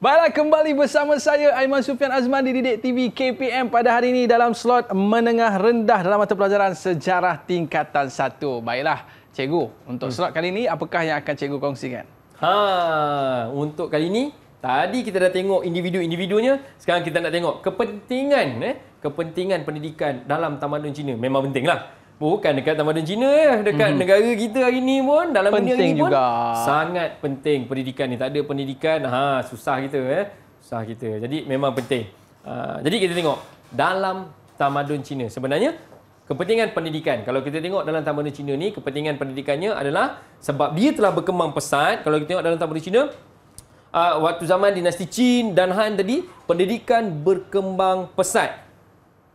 Baiklah kembali bersama saya Aiman Sufian Azman di Didik TV KPM pada hari ini dalam slot menengah rendah dalam mata pelajaran sejarah tingkatan 1. Baiklah, cikgu, untuk slot kali ini apakah yang akan cikgu kongsikan? Ha, untuk kali ini tadi kita dah tengok individu-individunya, sekarang kita nak tengok kepentingan eh kepentingan pendidikan dalam tamadun Cina. Memang pentinglah. Bukan dekat tamadun Cina ya, dekat mm-hmm. negara kita hari ni pun dalam Penting dunia ni pun juga. sangat penting pendidikan ni. Tak ada pendidikan, ha susah kita eh. Susah kita. Jadi memang penting. Uh, jadi kita tengok dalam tamadun Cina sebenarnya kepentingan pendidikan. Kalau kita tengok dalam tamadun Cina ni kepentingan pendidikannya adalah sebab dia telah berkembang pesat. Kalau kita tengok dalam tamadun Cina uh, waktu zaman dinasti Qin dan Han tadi pendidikan berkembang pesat.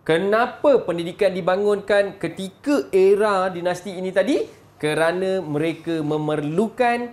Kenapa pendidikan dibangunkan ketika era dinasti ini tadi? Kerana mereka memerlukan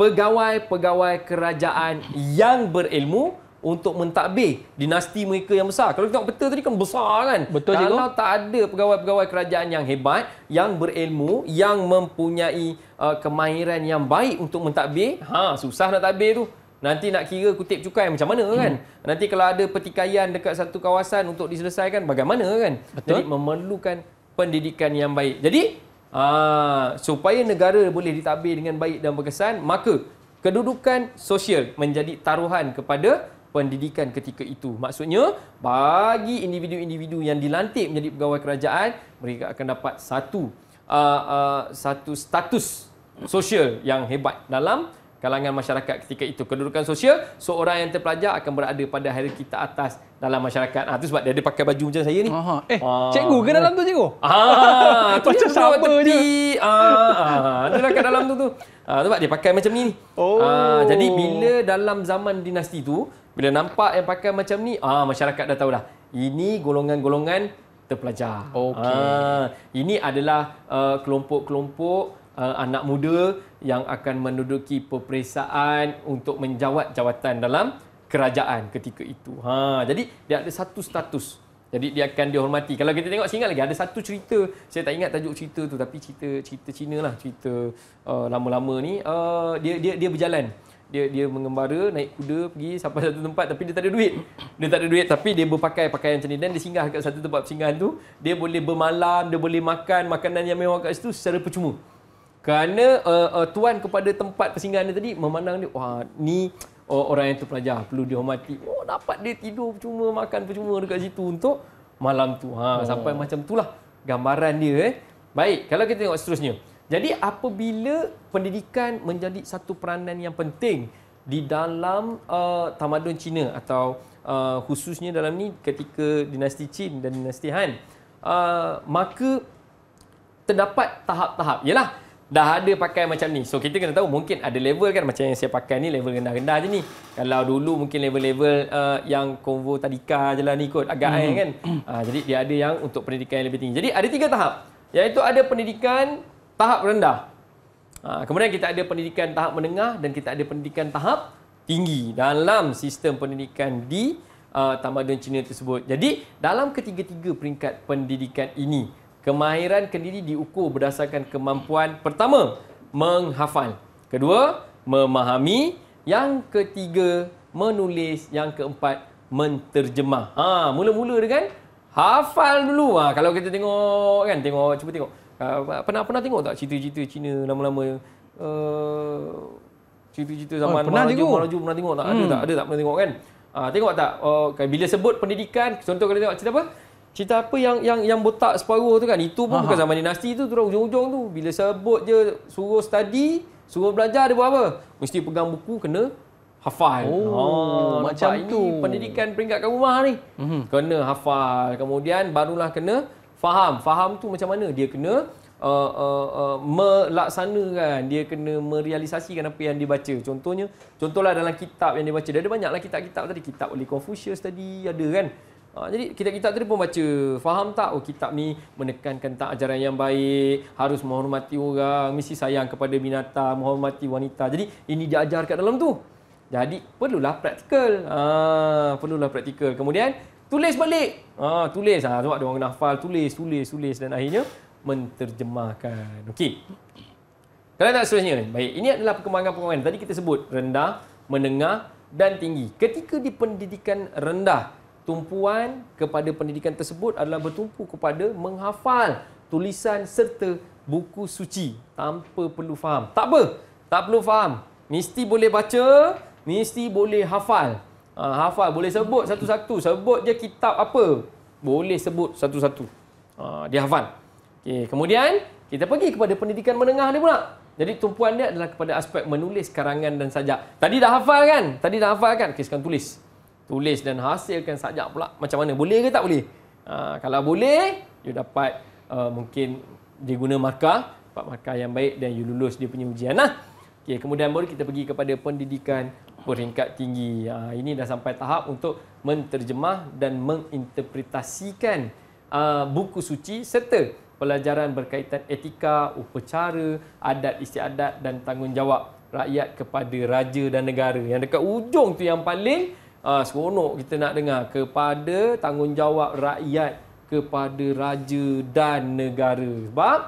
pegawai-pegawai kerajaan yang berilmu untuk mentadbir dinasti mereka yang besar. Kalau kita tengok peta tadi kan besar kan? Betul, cikgu. Kalau tak ada pegawai-pegawai kerajaan yang hebat, yang berilmu, yang mempunyai uh, kemahiran yang baik untuk mentadbir, ha susah nak tadbir tu. Nanti nak kira kutip cukai macam mana kan? Hmm. Nanti kalau ada pertikaian dekat satu kawasan untuk diselesaikan bagaimana kan? Betul. Jadi memerlukan pendidikan yang baik. Jadi aa, supaya negara boleh ditadbir dengan baik dan berkesan, maka kedudukan sosial menjadi taruhan kepada pendidikan ketika itu. Maksudnya bagi individu-individu yang dilantik menjadi pegawai kerajaan, mereka akan dapat satu aa, aa, satu status sosial yang hebat dalam kalangan masyarakat ketika itu. Kedudukan sosial, seorang yang terpelajar akan berada pada hierarki atas dalam masyarakat. Ah, tu sebab dia ada pakai baju macam saya ni. Aha. Eh, Ah. cikgu ke dalam tu cikgu? Ah, tu Macam dia duduk je. Ah, ah, adalah kat dalam tu tu. Ah, sebab dia pakai macam ni. Oh. Ah, jadi bila dalam zaman dinasti tu, bila nampak yang pakai macam ni, ah masyarakat dah tahu dah. Ini golongan-golongan terpelajar. Okey. Ah, ini adalah uh, kelompok-kelompok uh, anak muda yang akan menduduki peperiksaan untuk menjawat jawatan dalam kerajaan ketika itu. Ha, jadi dia ada satu status. Jadi dia akan dihormati. Kalau kita tengok singat lagi ada satu cerita. Saya tak ingat tajuk cerita tu tapi cerita cerita Cina lah, cerita uh, lama-lama ni uh, dia dia dia berjalan. Dia dia mengembara naik kuda pergi sampai satu tempat tapi dia tak ada duit. Dia tak ada duit tapi dia berpakai pakaian macam ni dan dia singgah kat satu tempat persinggahan tu, dia boleh bermalam, dia boleh makan makanan yang mewah kat situ secara percuma. Kerana uh, uh, tuan kepada tempat persinggahan dia tadi memandang dia, wah ni oh, orang yang terpelajar perlu dihormati. Oh dapat dia tidur percuma, makan percuma dekat situ untuk malam tu. Ha oh. sampai macam itulah gambaran dia eh. Baik, kalau kita tengok seterusnya. Jadi apabila pendidikan menjadi satu peranan yang penting di dalam uh, tamadun Cina atau uh, khususnya dalam ni ketika dinasti Qin dan dinasti Han, uh, maka terdapat tahap-tahap. Yalah, dah ada pakai macam ni. So kita kena tahu mungkin ada level kan macam yang saya pakai ni level rendah-rendah je ni. Kalau dulu mungkin level-level uh, yang konvo tadika je lah ni kot agak mm-hmm. kan. Uh, jadi dia ada yang untuk pendidikan yang lebih tinggi. Jadi ada tiga tahap. Iaitu ada pendidikan tahap rendah. Uh, kemudian kita ada pendidikan tahap menengah dan kita ada pendidikan tahap tinggi dalam sistem pendidikan di uh, tamadun Cina tersebut. Jadi dalam ketiga-tiga peringkat pendidikan ini Kemahiran kendiri diukur berdasarkan kemampuan pertama, menghafal. Kedua, memahami. Yang ketiga, menulis. Yang keempat, menterjemah. Ha, mula-mula dengan hafal dulu. Ha, kalau kita tengok kan, tengok cuba tengok. Uh, pernah pernah tengok tak cerita-cerita Cina lama-lama uh, cerita-cerita zaman Oh, pernah, Melayu. Melayu pernah tengok tak? Ada Hmm. tak? Ada tak pernah tengok kan? Ah, tengok tak? Oh, kan bila sebut pendidikan, contoh kalau tengok cerita apa? Cerita apa yang yang yang botak separuh tu kan? Itu pun Aha. bukan zaman dinasti tu, tu dah ujung-ujung tu. Bila sebut je suruh study, suruh belajar dia buat apa? Mesti pegang buku kena hafal. Oh, Ah, macam tu. Ini pendidikan peringkat kat rumah ni. Mhm. Kena hafal. Kemudian barulah kena faham. Faham tu macam mana? Dia kena uh, uh, uh, melaksanakan, dia kena merealisasikan apa yang dibaca. Contohnya, contohlah dalam kitab yang dibaca. Dia ada banyaklah kitab-kitab tadi. Kitab oleh Confucius tadi ada kan. Ha, jadi kitab-kitab tadi pun baca. Faham tak? Oh kitab ni menekankan tentang ajaran yang baik, harus menghormati orang, mesti sayang kepada binatang, menghormati wanita. Jadi ini diajar kat dalam tu. Jadi perlulah praktikal. Ha, perlulah praktikal. Kemudian tulis balik. Ha, tulis. Ha, sebab dia orang hafal, tulis, tulis, tulis dan akhirnya menterjemahkan. Okey. Kalau tak seterusnya. Baik, ini adalah perkembangan-perkembangan. Tadi kita sebut rendah, menengah dan tinggi. Ketika di pendidikan rendah, tumpuan kepada pendidikan tersebut adalah bertumpu kepada menghafal tulisan serta buku suci tanpa perlu faham. Tak apa, tak perlu faham. Mesti boleh baca, mesti boleh hafal. Ha, hafal, boleh sebut satu-satu. Sebut je kitab apa, boleh sebut satu-satu. Ha, dia hafal. Okay. Kemudian, kita pergi kepada pendidikan menengah ni pula. Jadi tumpuan dia adalah kepada aspek menulis karangan dan sajak. Tadi dah hafal kan? Tadi dah hafal kan? Okay, sekarang tulis. Tulis dan hasilkan sajak pula. Macam mana? Boleh ke tak boleh? Ha, kalau boleh, you dapat uh, mungkin dia guna markah. Dapat markah yang baik dan you lulus dia punya ujian lah. Okay, kemudian baru kita pergi kepada pendidikan peringkat tinggi. Ha, ini dah sampai tahap untuk menterjemah dan menginterpretasikan uh, buku suci serta pelajaran berkaitan etika, upacara, adat istiadat dan tanggungjawab rakyat kepada raja dan negara. Yang dekat ujung tu yang paling uh, seronok kita nak dengar kepada tanggungjawab rakyat kepada raja dan negara. Sebab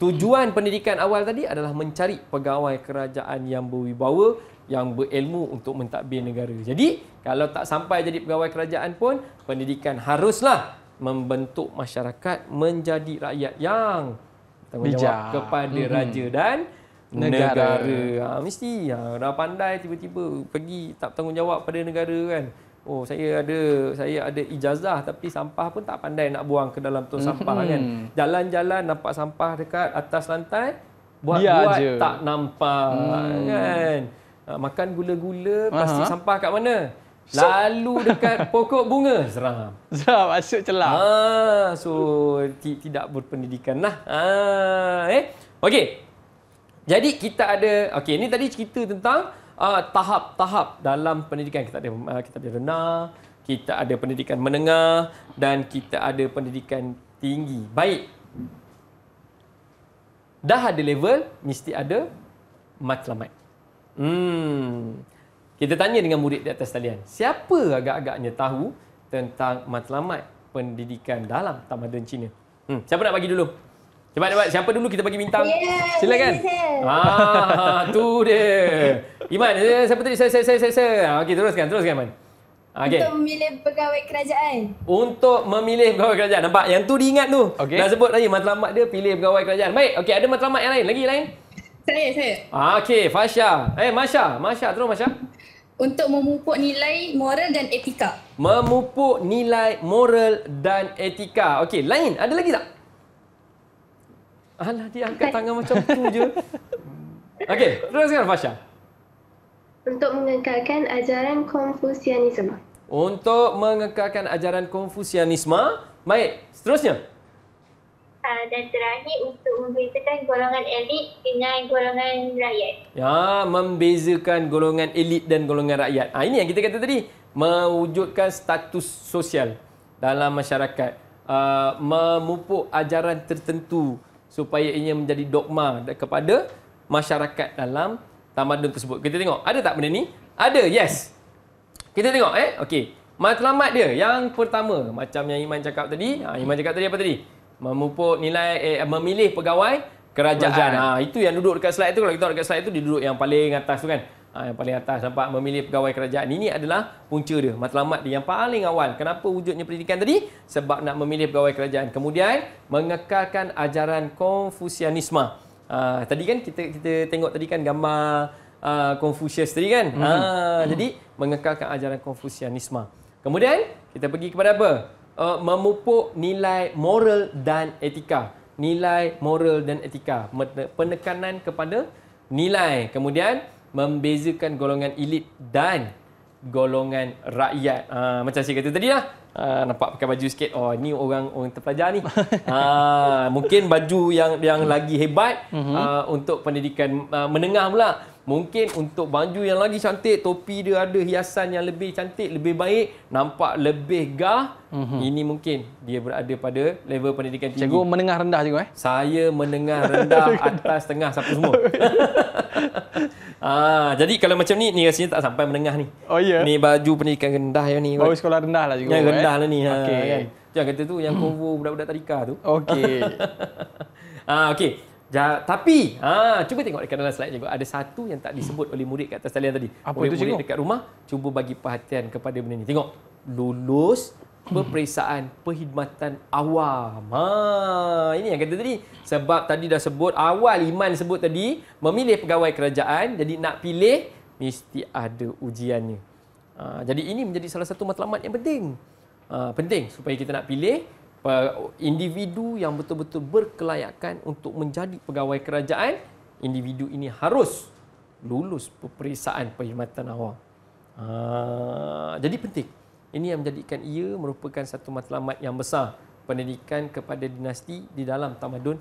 tujuan pendidikan awal tadi adalah mencari pegawai kerajaan yang berwibawa, yang berilmu untuk mentadbir negara. Jadi, kalau tak sampai jadi pegawai kerajaan pun, pendidikan haruslah membentuk masyarakat menjadi rakyat yang tanggungjawab Bijak. kepada Mhm. raja dan Negara. negara. Ha, mesti ha, dah pandai tiba-tiba pergi tak tanggungjawab pada negara kan. Oh saya ada saya ada ijazah tapi sampah pun tak pandai nak buang ke dalam tong sampah Mhm. kan. Jalan-jalan nampak sampah dekat atas lantai buat Biar buat tak nampak Hmm. kan. Ha, makan gula-gula plastik Aha. sampah kat mana? Lalu dekat pokok bunga seram. Zah, masuk celah. Ah, so ti- tidak berpendidikan lah. Ah, eh. Okey. Jadi kita ada okey ini tadi cerita tentang uh, tahap-tahap dalam pendidikan kita ada uh, kita ada rendah, kita ada pendidikan menengah dan kita ada pendidikan tinggi. Baik. Dah ada level, mesti ada matlamat. Hmm. Kita tanya dengan murid di atas talian. Siapa agak-agaknya tahu tentang matlamat pendidikan dalam tamadun Cina? Hmm. Siapa nak bagi dulu? Cepat cepat. Siapa dulu kita bagi bintang? Yeah, Silakan. saya. Ah, tu dia. Iman, eh, siapa tadi? Saya, saya, saya, saya. saya. Ah, Okey, teruskan, teruskan, Iman. Okey. Untuk memilih pegawai kerajaan. Untuk memilih pegawai kerajaan. Nampak? Yang tu diingat tu. Okey. Dah sebut tadi matlamat dia pilih pegawai kerajaan. Baik, okey ada matlamat yang lain. Lagi lain? Saya, saya. Ah, okey, Fasha. Eh, Masya. Masya, terus Masya. Untuk memupuk nilai moral dan etika. Memupuk nilai moral dan etika. Okey, lain. Ada lagi tak? Alah, dia angkat tangan macam tu je. Okey, teruskan Fasha. Untuk mengekalkan ajaran Konfusianisme. Untuk mengekalkan ajaran Konfusianisme. Baik, seterusnya. Uh, dan terakhir untuk membezakan golongan elit dengan golongan rakyat. Ya, membezakan golongan elit dan golongan rakyat. Ah ini yang kita kata tadi, mewujudkan status sosial dalam masyarakat. Uh, memupuk ajaran tertentu supaya ia menjadi dogma da- kepada masyarakat dalam tamadun tersebut. Kita tengok, ada tak benda ni? Ada, yes. Kita tengok eh. Okey. Matlamat dia yang pertama macam yang Iman cakap tadi. Ha, Iman cakap tadi apa tadi? Memupuk nilai eh, memilih pegawai kerajaan. Kerajaan. Ha, itu yang duduk dekat slide tu. Kalau kita tengok dekat slide tu dia duduk yang paling atas tu kan. Ha, yang paling atas nampak memilih pegawai kerajaan. Ini adalah punca dia. Matlamat dia yang paling awal. Kenapa wujudnya pendidikan tadi? Sebab nak memilih pegawai kerajaan. Kemudian mengekalkan ajaran Konfusianisme. Ha, tadi kan kita kita tengok tadi kan gambar uh, Confucius tadi kan. Hmm. Ha, jadi mengekalkan ajaran Konfusianisme. Kemudian kita pergi kepada apa? Uh, memupuk nilai moral dan etika. Nilai moral dan etika. Penekanan kepada nilai. Kemudian membezakan golongan elit dan golongan rakyat. Ha, macam saya kata tadi lah. Ha, nampak pakai baju sikit. Oh, ni orang orang terpelajar ni. ha, mungkin baju yang yang lagi hebat uh, untuk pendidikan uh, menengah pula. Mungkin untuk baju yang lagi cantik, topi dia ada hiasan yang lebih cantik, lebih baik, nampak lebih gah. Ini mungkin dia berada pada level pendidikan tinggi. Cikgu menengah rendah cikgu eh. Saya menengah rendah atas tengah siapa semua. ah, jadi kalau macam ni ni rasanya tak sampai menengah ni. Oh ya. Ni baju pendidikan rendah yang ni. Oh sekolah rendah lah cikgu. yang eh. rendah lah ni. Ha, Okey. kan. Jangan kata tu yang konvo budak-budak tadika tu. Okey. ah, okey. Ja, tapi, ha, cuba tengok dekat dalam slide cikgu. Ada satu yang tak disebut oleh murid kat atas talian tadi. Apa murid, itu, murid cikgu? dekat rumah, cuba bagi perhatian kepada benda ni. Tengok, lulus peperiksaan perkhidmatan awam. Ha, ini yang kata tadi. Sebab tadi dah sebut, awal Iman sebut tadi, memilih pegawai kerajaan. Jadi nak pilih, mesti ada ujiannya. Ha, jadi ini menjadi salah satu matlamat yang penting. Ha, penting supaya kita nak pilih individu yang betul-betul berkelayakan untuk menjadi pegawai kerajaan. Individu ini harus lulus peperiksaan perkhidmatan awam. Ha, jadi penting. Ini yang menjadikan ia merupakan satu matlamat yang besar pendidikan kepada dinasti di dalam tamadun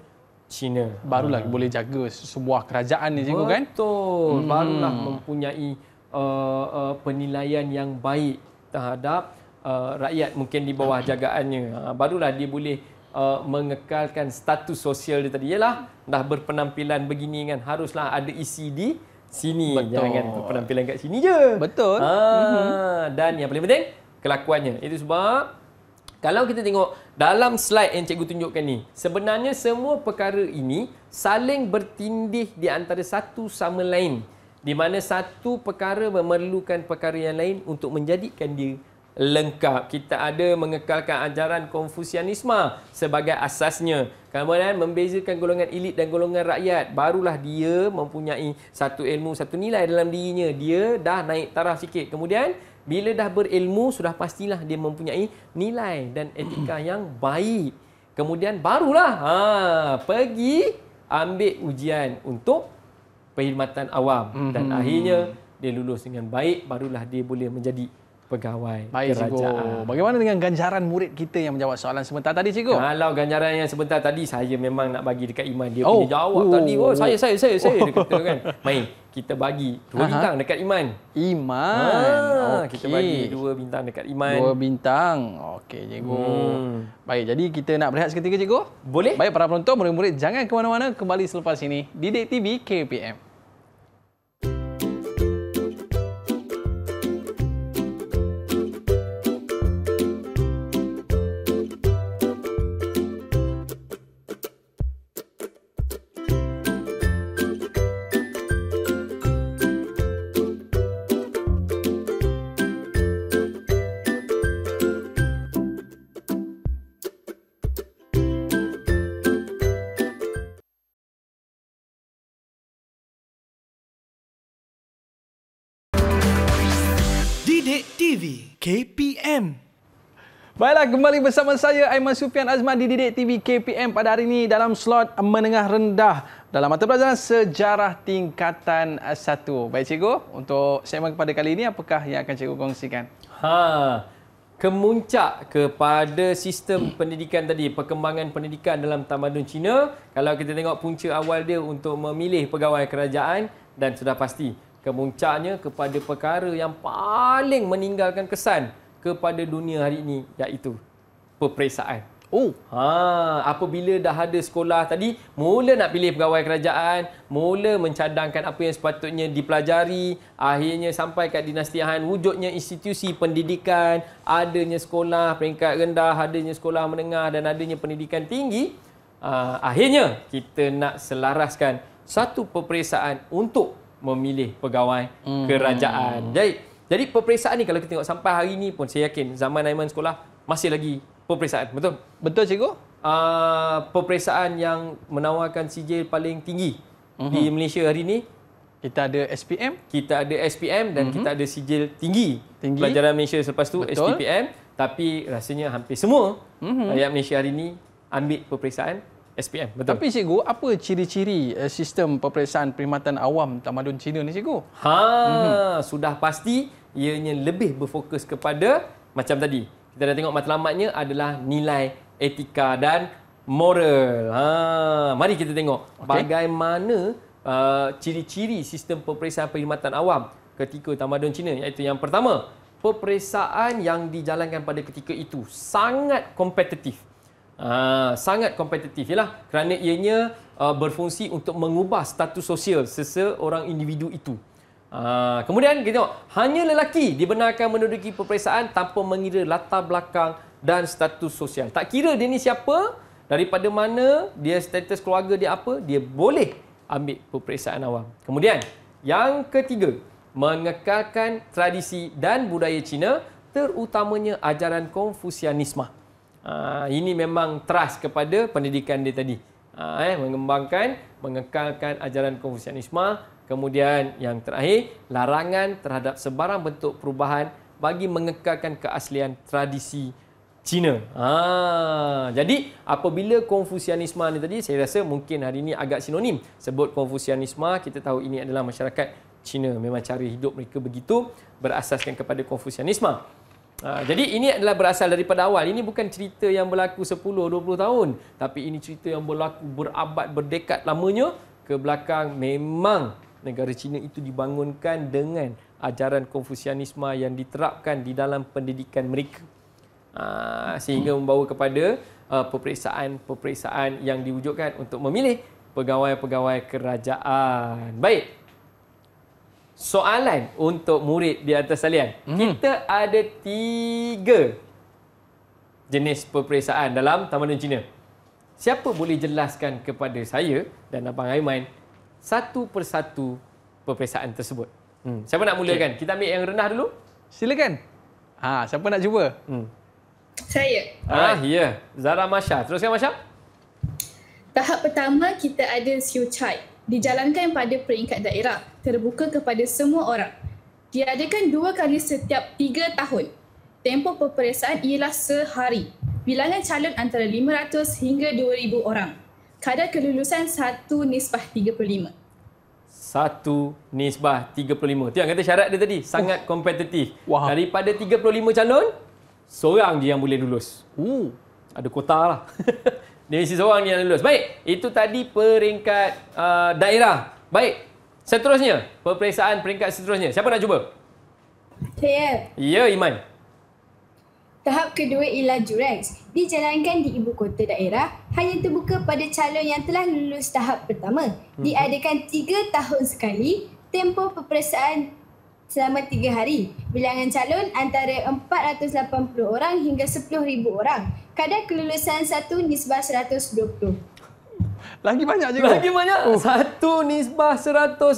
Cina. Barulah boleh jaga sebuah kerajaan ni cikgu kan? Betul. Hmm. Barulah mempunyai uh, uh, penilaian yang baik terhadap uh, rakyat mungkin di bawah jagaannya. Uh, barulah dia boleh uh, mengekalkan status sosial dia tadi. Yalah, dah berpenampilan begini kan, haruslah ada isi di sini. Betul. Jangan berpenampilan kat sini je. Betul. Ah, dan yang paling penting, kelakuannya. Itu sebab kalau kita tengok dalam slide yang cikgu tunjukkan ni, sebenarnya semua perkara ini saling bertindih di antara satu sama lain. Di mana satu perkara memerlukan perkara yang lain untuk menjadikan dia lengkap. Kita ada mengekalkan ajaran Konfusianisme sebagai asasnya. Kemudian membezakan golongan elit dan golongan rakyat. Barulah dia mempunyai satu ilmu, satu nilai dalam dirinya. Dia dah naik taraf sikit. Kemudian bila dah berilmu sudah pastilah dia mempunyai nilai dan etika yang baik. Kemudian barulah ha pergi ambil ujian untuk perkhidmatan awam dan akhirnya dia lulus dengan baik barulah dia boleh menjadi pegawai Baik cikgu. kerajaan. Bagaimana dengan ganjaran murid kita yang menjawab soalan sebentar tadi cikgu? Kalau ganjaran yang sebentar tadi saya memang nak bagi dekat Iman dia Oh. oh. jawab Oh. tadi. Oh saya saya saya saya dia kata kan. Main kita bagi dua Aha. bintang dekat Iman. Iman. Ah, Okey. kita bagi dua bintang dekat Iman. Dua bintang. Okey cikgu. Hmm. Baik, jadi kita nak berehat seketika cikgu? Boleh? Baik para penonton, murid-murid jangan ke mana-mana kembali selepas ini. Didik TV KPM. KPM Baiklah, kembali bersama saya Aiman Sufian Azman di Didik TV KPM pada hari ini dalam slot menengah rendah dalam mata pelajaran sejarah tingkatan 1. Baik cikgu, untuk segmen kepada kali ini apakah yang akan cikgu kongsikan? Ha, kemuncak kepada sistem pendidikan tadi, perkembangan pendidikan dalam tamadun Cina. Kalau kita tengok punca awal dia untuk memilih pegawai kerajaan dan sudah pasti kemuncaknya kepada perkara yang paling meninggalkan kesan kepada dunia hari ini iaitu peperiksaan. Oh, Ha, apabila dah ada sekolah tadi, mula nak pilih pegawai kerajaan, mula mencadangkan apa yang sepatutnya dipelajari, akhirnya sampai kat dinasti Han, wujudnya institusi pendidikan, adanya sekolah peringkat rendah, adanya sekolah menengah dan adanya pendidikan tinggi, uh, akhirnya kita nak selaraskan satu peperiksaan untuk memilih pegawai Hmm. kerajaan. Jadi, jadi peperiksaan ni kalau kita tengok sampai hari ni pun saya yakin zaman Aiman sekolah masih lagi peperiksaan, betul? betul cikgu? uh, peperiksaan yang menawarkan sijil paling tinggi uh-huh. di Malaysia hari ini. Kita ada SPM. Kita ada SPM dan uh-huh. kita ada sijil tinggi, Tinggi. pelajaran Malaysia selepas tu Betul. SPPM. Tapi rasanya hampir semua uh-huh. rakyat Malaysia hari ini ambil peperiksaan SPM. Betul. Tapi cikgu, apa ciri-ciri uh, sistem peperiksaan perkhidmatan awam tamadun Cina ni cikgu? Ha, uh-huh. sudah pasti ianya lebih berfokus kepada macam tadi. Kita dah tengok matlamatnya adalah nilai etika dan moral. Ha, mari kita tengok okay. bagaimana uh, ciri-ciri sistem peperiksaan perkhidmatan awam ketika tamadun Cina iaitu yang pertama, peperiksaan yang dijalankan pada ketika itu sangat kompetitif. Ah, sangat kompetitif ialah kerana ianya uh, berfungsi untuk mengubah status sosial seseorang individu itu. Ah, kemudian kita tengok hanya lelaki dibenarkan menduduki peperiksaan tanpa mengira latar belakang dan status sosial. Tak kira dia ni siapa, daripada mana dia status keluarga dia apa, dia boleh ambil peperiksaan awam. Kemudian, yang ketiga, mengekalkan tradisi dan budaya Cina terutamanya ajaran Konfusianisme. Ha, ini memang trust kepada pendidikan dia tadi. Ha, eh, mengembangkan, mengekalkan ajaran Konfusianisme. Kemudian yang terakhir, larangan terhadap sebarang bentuk perubahan bagi mengekalkan keaslian tradisi Cina. Ha, jadi apabila Konfusianisme ni tadi, saya rasa mungkin hari ini agak sinonim. Sebut Konfusianisme, kita tahu ini adalah masyarakat Cina. Memang cara hidup mereka begitu berasaskan kepada Konfusianisme. Ha, jadi ini adalah berasal daripada awal. Ini bukan cerita yang berlaku 10-20 tahun. Tapi ini cerita yang berlaku berabad, berdekad lamanya ke belakang. Memang negara Cina itu dibangunkan dengan ajaran Konfusianisme yang diterapkan di dalam pendidikan mereka. Ha, sehingga membawa kepada uh, peperiksaan-peperiksaan yang diwujudkan untuk memilih pegawai-pegawai kerajaan. Baik, soalan untuk murid di atas talian. Hmm. Kita ada tiga jenis peperiksaan dalam Tamadun Cina. Siapa boleh jelaskan kepada saya dan Abang Aiman satu persatu peperiksaan tersebut? Hmm. Siapa nak mulakan? Okay. Kita ambil yang rendah dulu. Silakan. Ha, siapa nak cuba? Hmm. Saya. Ah, ya. Yeah. Zara Masya. Teruskan Masya. Tahap pertama kita ada Siu Chai dijalankan pada peringkat daerah, terbuka kepada semua orang. Diadakan dua kali setiap tiga tahun. Tempoh peperiksaan ialah sehari. Bilangan calon antara 500 hingga 2,000 orang. Kadar kelulusan satu nisbah 35. Satu nisbah 35. Itu yang kata syarat dia tadi. Sangat oh. kompetitif. Wow. Daripada 35 calon, seorang je yang boleh lulus. Uh. Ada kota lah. Dia mesti seorang ni yang lulus. Baik, itu tadi peringkat uh, daerah. Baik, seterusnya. Peperiksaan peringkat seterusnya. Siapa nak cuba? Saya. Ya, Iman. Tahap kedua ialah Jurex. Dijalankan di ibu kota daerah, hanya terbuka pada calon yang telah lulus tahap pertama. Hmm. Diadakan tiga tahun sekali, tempoh peperiksaan selama tiga hari. Bilangan calon antara 480 orang hingga 10,000 orang. Kadar kelulusan satu nisbah 120. Lagi banyak juga. Lagi banyak. Oh. Satu nisbah 120.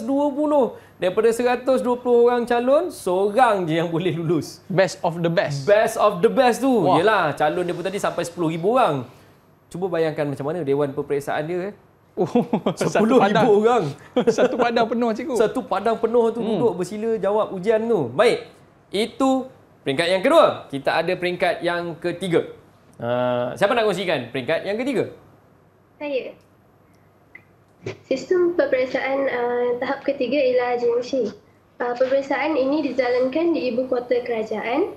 Daripada 120 orang calon, seorang je yang boleh lulus. Best of the best. Best of the best tu. Wah. Yelah, calon dia pun tadi sampai 10,000 orang. Cuba bayangkan macam mana Dewan Peperiksaan dia. Eh. Oh, satu padang. orang. satu padang penuh cikgu. Satu padang penuh tu hmm. duduk bersila jawab ujian tu. Baik. Itu peringkat yang kedua. Kita ada peringkat yang ketiga. Uh, siapa nak kongsikan peringkat yang ketiga? Saya. Sistem peperiksaan uh, tahap ketiga ialah JMC. Uh, peperiksaan ini dijalankan di ibu kota kerajaan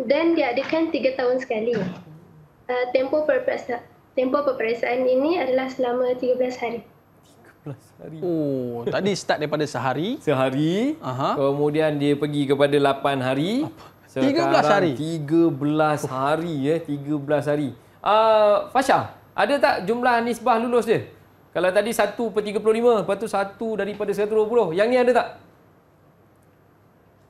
dan diadakan tiga tahun sekali. Uh, tempoh peperiksaan Tempoh peperiksaan ini adalah selama 13 hari. 13 hari. Oh, tadi start daripada sehari. Sehari. Aha. Kemudian dia pergi kepada 8 hari. Apa? Sekarang 13 hari. 13 hari ya, 13 hari. Ah, uh, Fasha, ada tak jumlah nisbah lulus dia? Kalau tadi 1 per 35, lepas tu 1 daripada 120. Yang ni ada tak?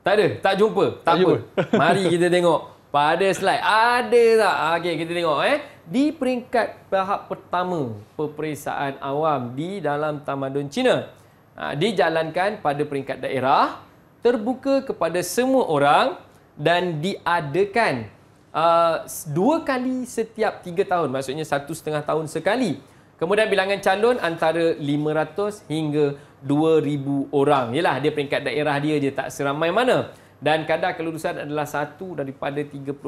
Tak ada, tak jumpa. Tak, tak apa. Jumpa. Mari kita tengok pada slide. Ada tak? Okey, kita tengok eh di peringkat tahap pertama peperiksaan awam di dalam tamadun Cina. Ha, dijalankan pada peringkat daerah, terbuka kepada semua orang dan diadakan uh, dua kali setiap tiga tahun. Maksudnya satu setengah tahun sekali. Kemudian bilangan calon antara 500 hingga 2,000 orang. Yalah, dia peringkat daerah dia je tak seramai mana. Dan kadar kelulusan adalah satu daripada 35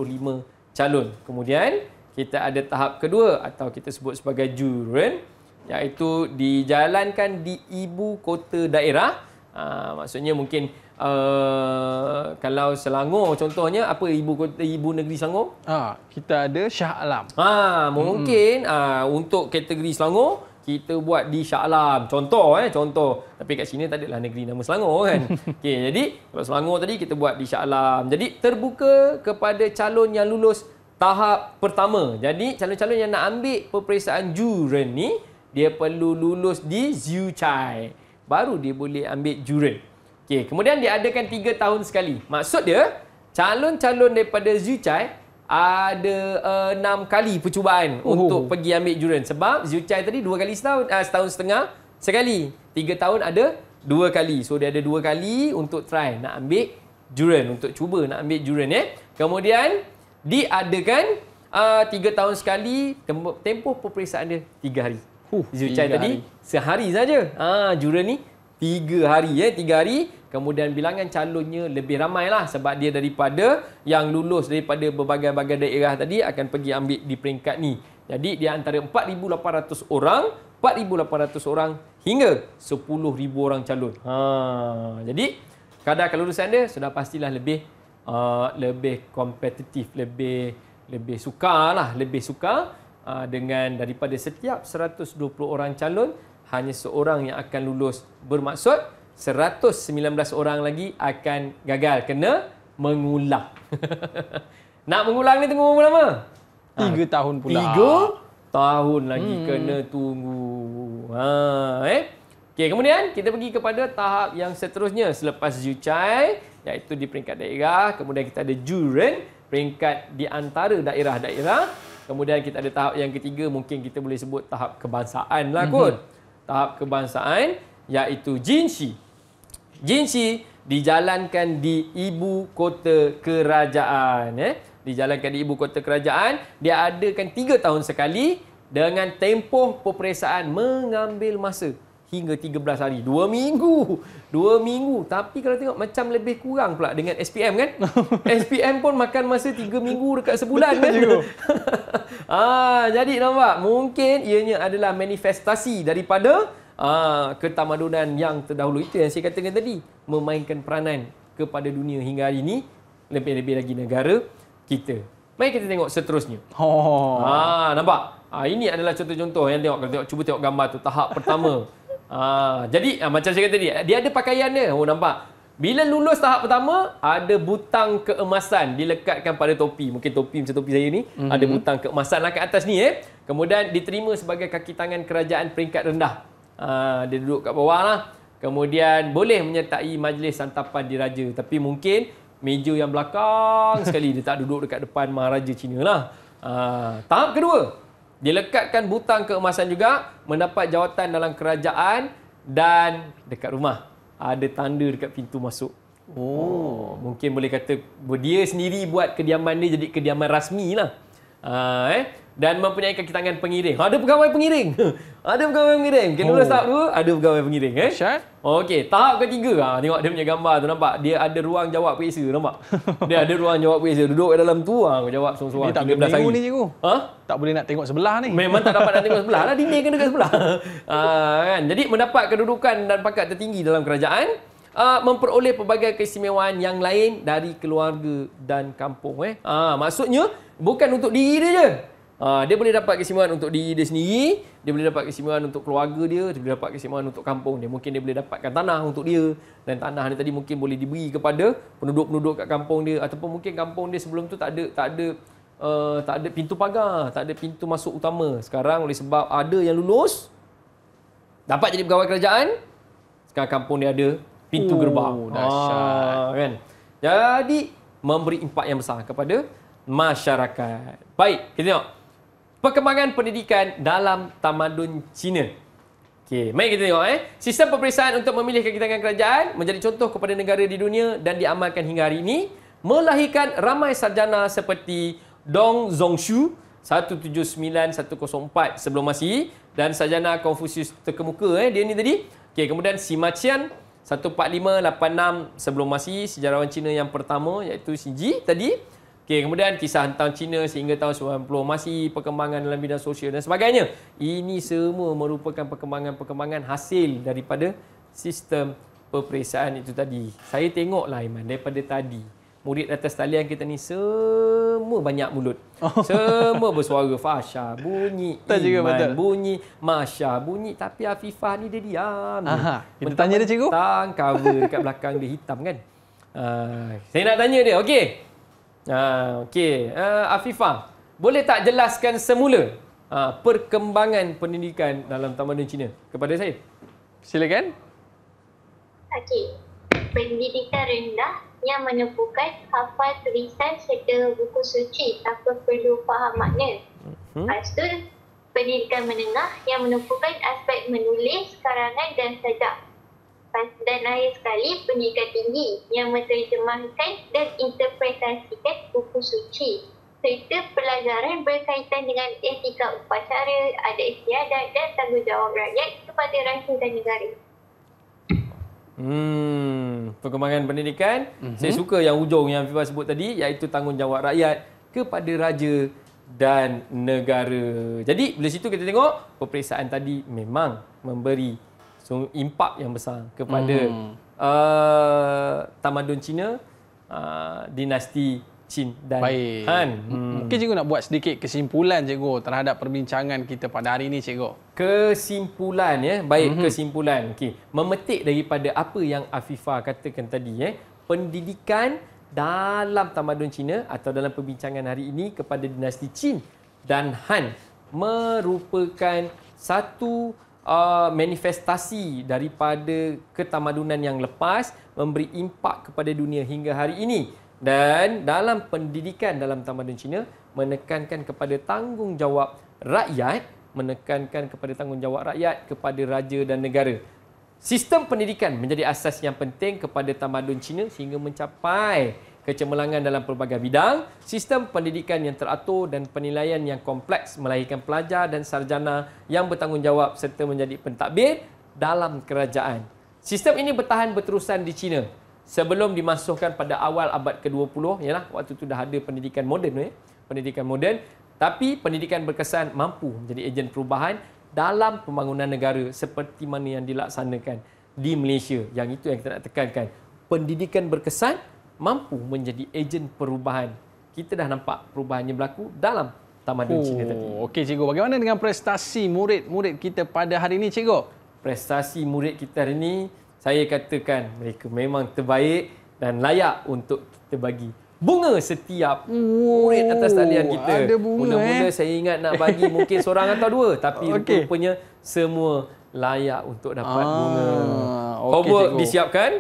calon. Kemudian, kita ada tahap kedua atau kita sebut sebagai juren iaitu dijalankan di ibu kota daerah uh, maksudnya mungkin uh, kalau Selangor contohnya apa ibu kota ibu negeri Selangor ha kita ada Shah Alam ha mungkin hmm. uh, untuk kategori Selangor kita buat di Shah Alam contoh eh contoh tapi kat sini tak adalah negeri nama Selangor kan okey jadi kalau Selangor tadi kita buat di Shah Alam jadi terbuka kepada calon yang lulus tahap pertama. Jadi calon-calon yang nak ambil peperiksaan juren ni dia perlu lulus di Zuchai. Baru dia boleh ambil juren. Okey, kemudian diadakan tiga tahun sekali. Maksud dia calon-calon daripada Zuchai ada uh, enam kali percubaan Oh. untuk pergi ambil juren. Sebab Zuchai tadi dua kali setahun, uh, setahun setengah sekali. Tiga tahun ada dua kali. So dia ada dua kali untuk try nak ambil juren, untuk cuba nak ambil juren. Eh. Kemudian diadakan uh, tiga tahun sekali, tempoh, tempoh peperiksaan dia tiga hari. Huh, Zuchai tiga tadi hari. sehari saja. Ah, juren ni tiga hari eh, tiga hari. Kemudian bilangan calonnya lebih ramai lah sebab dia daripada yang lulus daripada berbagai-bagai daerah tadi akan pergi ambil di peringkat ni. Jadi dia antara 4,800 orang, 4,800 orang hingga 10,000 orang calon. Ha, jadi kadar kelulusan dia sudah pastilah lebih uh, lebih kompetitif, lebih lebih sukar lah, lebih sukar uh, dengan daripada setiap 120 orang calon hanya seorang yang akan lulus. Bermaksud 119 orang lagi akan gagal kena mengulang. Nak mengulang ni tunggu berapa lama? Tiga tahun pula. Tiga tahun lagi hmm. kena tunggu. Ha, eh? Okey, kemudian kita pergi kepada tahap yang seterusnya selepas Juchai iaitu di peringkat daerah, kemudian kita ada Juren, peringkat di antara daerah-daerah. Kemudian kita ada tahap yang ketiga mungkin kita boleh sebut tahap kebangsaan lah kot. Tahap kebangsaan iaitu Jinshi. Jinshi dijalankan di ibu kota kerajaan eh dijalankan di ibu kota kerajaan dia adakan tiga tahun sekali dengan tempoh peperiksaan mengambil masa hingga 13 hari. Dua minggu. Dua minggu. Tapi kalau tengok macam lebih kurang pula dengan SPM kan. SPM pun makan masa tiga minggu dekat sebulan kan. ah, jadi nampak mungkin ianya adalah manifestasi daripada ah, ketamadunan yang terdahulu. Itu yang saya katakan tadi. Memainkan peranan kepada dunia hingga hari ini. Lebih-lebih lagi negara kita. Mari kita tengok seterusnya. Oh. Ha, nampak? Ha, ini adalah contoh-contoh yang tengok kalau tengok cuba tengok gambar tu tahap pertama. Ha, jadi ha, macam saya kata tadi, dia ada pakaian dia. Oh nampak? Bila lulus tahap pertama, ada butang keemasan dilekatkan pada topi. Mungkin topi macam topi saya ni, mm-hmm. ada butang keemasan lah kat atas ni eh. Kemudian diterima sebagai kaki tangan kerajaan peringkat rendah. Ha, dia duduk kat bawah lah. Kemudian boleh menyertai majlis santapan diraja. Tapi mungkin meja yang belakang sekali. Dia tak duduk dekat depan Maharaja Cina lah. Ha, tahap kedua, dilekatkan butang keemasan juga, mendapat jawatan dalam kerajaan dan dekat rumah. Ada tanda dekat pintu masuk. Oh, mungkin boleh kata dia sendiri buat kediaman dia jadi kediaman rasmi lah. Ha, eh? Dan mempunyai kaki tangan pengiring. Ada pegawai pengiring. ada pegawai pengiring. Kita oh. tahap dua, ada pegawai pengiring. Eh? Dahsyat. Okey, tahap ketiga. Ha, tengok dia punya gambar tu nampak. Dia ada ruang jawab periksa, nampak? Dia ada ruang jawab periksa. Duduk kat dalam tu, ha, jawab seorang-seorang. Ni tak 13 boleh meniru ni cikgu. Ha? Tak boleh nak tengok sebelah ni. Memang tak dapat nak tengok sebelah lah. Dinding kena dekat sebelah. ha, kan? Jadi mendapat kedudukan dan pangkat tertinggi dalam kerajaan. Uh, memperoleh pelbagai keistimewaan yang lain dari keluarga dan kampung. Eh. Ha, maksudnya bukan untuk diri dia je. Ha, dia boleh dapat keistimewaan untuk diri dia sendiri, dia boleh dapat keistimewaan untuk keluarga dia, dia boleh dapat keistimewaan untuk kampung dia. Mungkin dia boleh dapatkan tanah untuk dia dan tanah ni tadi mungkin boleh diberi kepada penduduk-penduduk kat kampung dia ataupun mungkin kampung dia sebelum tu tak ada tak ada uh, tak ada pintu pagar, tak ada pintu masuk utama. Sekarang oleh sebab ada yang lulus dapat jadi pegawai kerajaan, sekarang kampung dia ada pintu Oh, gerbang. dahsyat. Ah, kan. Jadi memberi impak yang besar kepada masyarakat. Baik, kita tengok perkembangan pendidikan dalam tamadun Cina. Okey, mari kita tengok eh. Sistem peperiksaan untuk memilih kaki tangan kerajaan menjadi contoh kepada negara di dunia dan diamalkan hingga hari ini, melahirkan ramai sarjana seperti Dong Zongshu 179104 sebelum Masihi dan sarjana Confucius terkemuka eh dia ni tadi. Okey, kemudian Sima Qian 1456 sebelum Masihi sejarawan Cina yang pertama iaitu Xi Ji tadi. Okey, kemudian kisah tentang Cina sehingga tahun 90 masih perkembangan dalam bidang sosial dan sebagainya. Ini semua merupakan perkembangan-perkembangan hasil daripada sistem peperiksaan itu tadi. Saya tengoklah Iman daripada tadi. Murid atas talian kita ni semua banyak mulut. Semua bersuara Fasha, bunyi juga, Iman, betul. bunyi Masya, bunyi tapi Afifah ni dia diam. Aha, kita tanya dia, cikgu. Mentang cover dekat belakang dia hitam kan. Uh, saya nak tanya dia, okey. Uh, okey, uh, Afifah, boleh tak jelaskan semula uh, perkembangan pendidikan dalam tamadun Cina kepada saya? Silakan. Okey. pendidikan rendah yang menepukan hafal tulisan serta buku suci tanpa perlu faham makna. Hmm? Lepas tu, pendidikan menengah yang menepukan aspek menulis, karangan dan sajak. Dan akhir sekali, pendidikan tinggi yang menterjemahkan dan interpretasikan buku suci serta pelajaran berkaitan dengan etika upacara, adat istiadat dan tanggungjawab rakyat kepada rakyat dan negara. Hmm, perkembangan pendidikan. Mm-hmm. Saya suka yang ujung yang Fifa sebut tadi iaitu tanggungjawab rakyat kepada raja dan negara. Jadi, bila situ kita tengok peperiksaan tadi memang memberi so, impak yang besar kepada mm. uh, tamadun Cina uh, dinasti Chin dan Baik. Han. Hmm. Mungkin cikgu nak buat sedikit kesimpulan cikgu terhadap perbincangan kita pada hari ini cikgu. Kesimpulan ya. Baik mm-hmm. kesimpulan. Okey. Memetik daripada apa yang Afifah katakan tadi ya. Pendidikan dalam tamadun Cina atau dalam perbincangan hari ini kepada dinasti Qin dan Han merupakan satu uh, manifestasi daripada ketamadunan yang lepas memberi impak kepada dunia hingga hari ini dan dalam pendidikan dalam tamadun Cina menekankan kepada tanggungjawab rakyat, menekankan kepada tanggungjawab rakyat kepada raja dan negara. Sistem pendidikan menjadi asas yang penting kepada tamadun Cina sehingga mencapai kecemerlangan dalam pelbagai bidang. Sistem pendidikan yang teratur dan penilaian yang kompleks melahirkan pelajar dan sarjana yang bertanggungjawab serta menjadi pentadbir dalam kerajaan. Sistem ini bertahan berterusan di China sebelum dimasukkan pada awal abad ke-20 ialah waktu itu dah ada pendidikan moden eh pendidikan moden tapi pendidikan berkesan mampu menjadi ejen perubahan dalam pembangunan negara seperti mana yang dilaksanakan di Malaysia yang itu yang kita nak tekankan pendidikan berkesan mampu menjadi ejen perubahan kita dah nampak perubahannya berlaku dalam tamadun oh, Cina tadi. Okey cikgu, bagaimana dengan prestasi murid-murid kita pada hari ini cikgu? Prestasi murid kita hari ini saya katakan mereka memang terbaik dan layak untuk kita bagi bunga setiap murid atas talian kita. Ada bunga Mula-mula eh. saya ingat nak bagi mungkin seorang atau dua tapi okay. rupanya semua layak untuk dapat ah, bunga. Okay, Homework cikgu. disiapkan.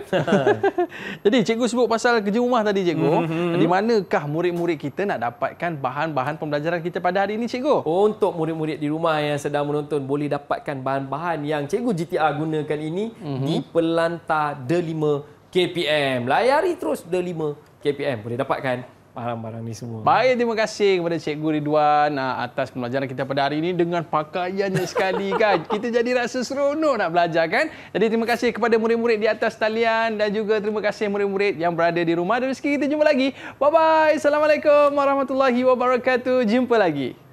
Jadi cikgu sebut pasal kerja rumah tadi cikgu. Mm-hmm. Di manakah murid-murid kita nak dapatkan bahan-bahan pembelajaran kita pada hari ini cikgu? Untuk murid-murid di rumah yang sedang menonton boleh dapatkan bahan-bahan yang cikgu GTR gunakan ini mm-hmm. di Pelantar D5 KPM. Layari terus D5 KPM boleh dapatkan barang-barang ni semua. Baik, terima kasih kepada Cikgu Ridwan uh, atas pembelajaran kita pada hari ini dengan pakaiannya sekali kan. Kita jadi rasa seronok nak belajar kan. Jadi terima kasih kepada murid-murid di atas talian dan juga terima kasih murid-murid yang berada di rumah. Dan rezeki kita jumpa lagi. Bye-bye. Assalamualaikum warahmatullahi wabarakatuh. Jumpa lagi.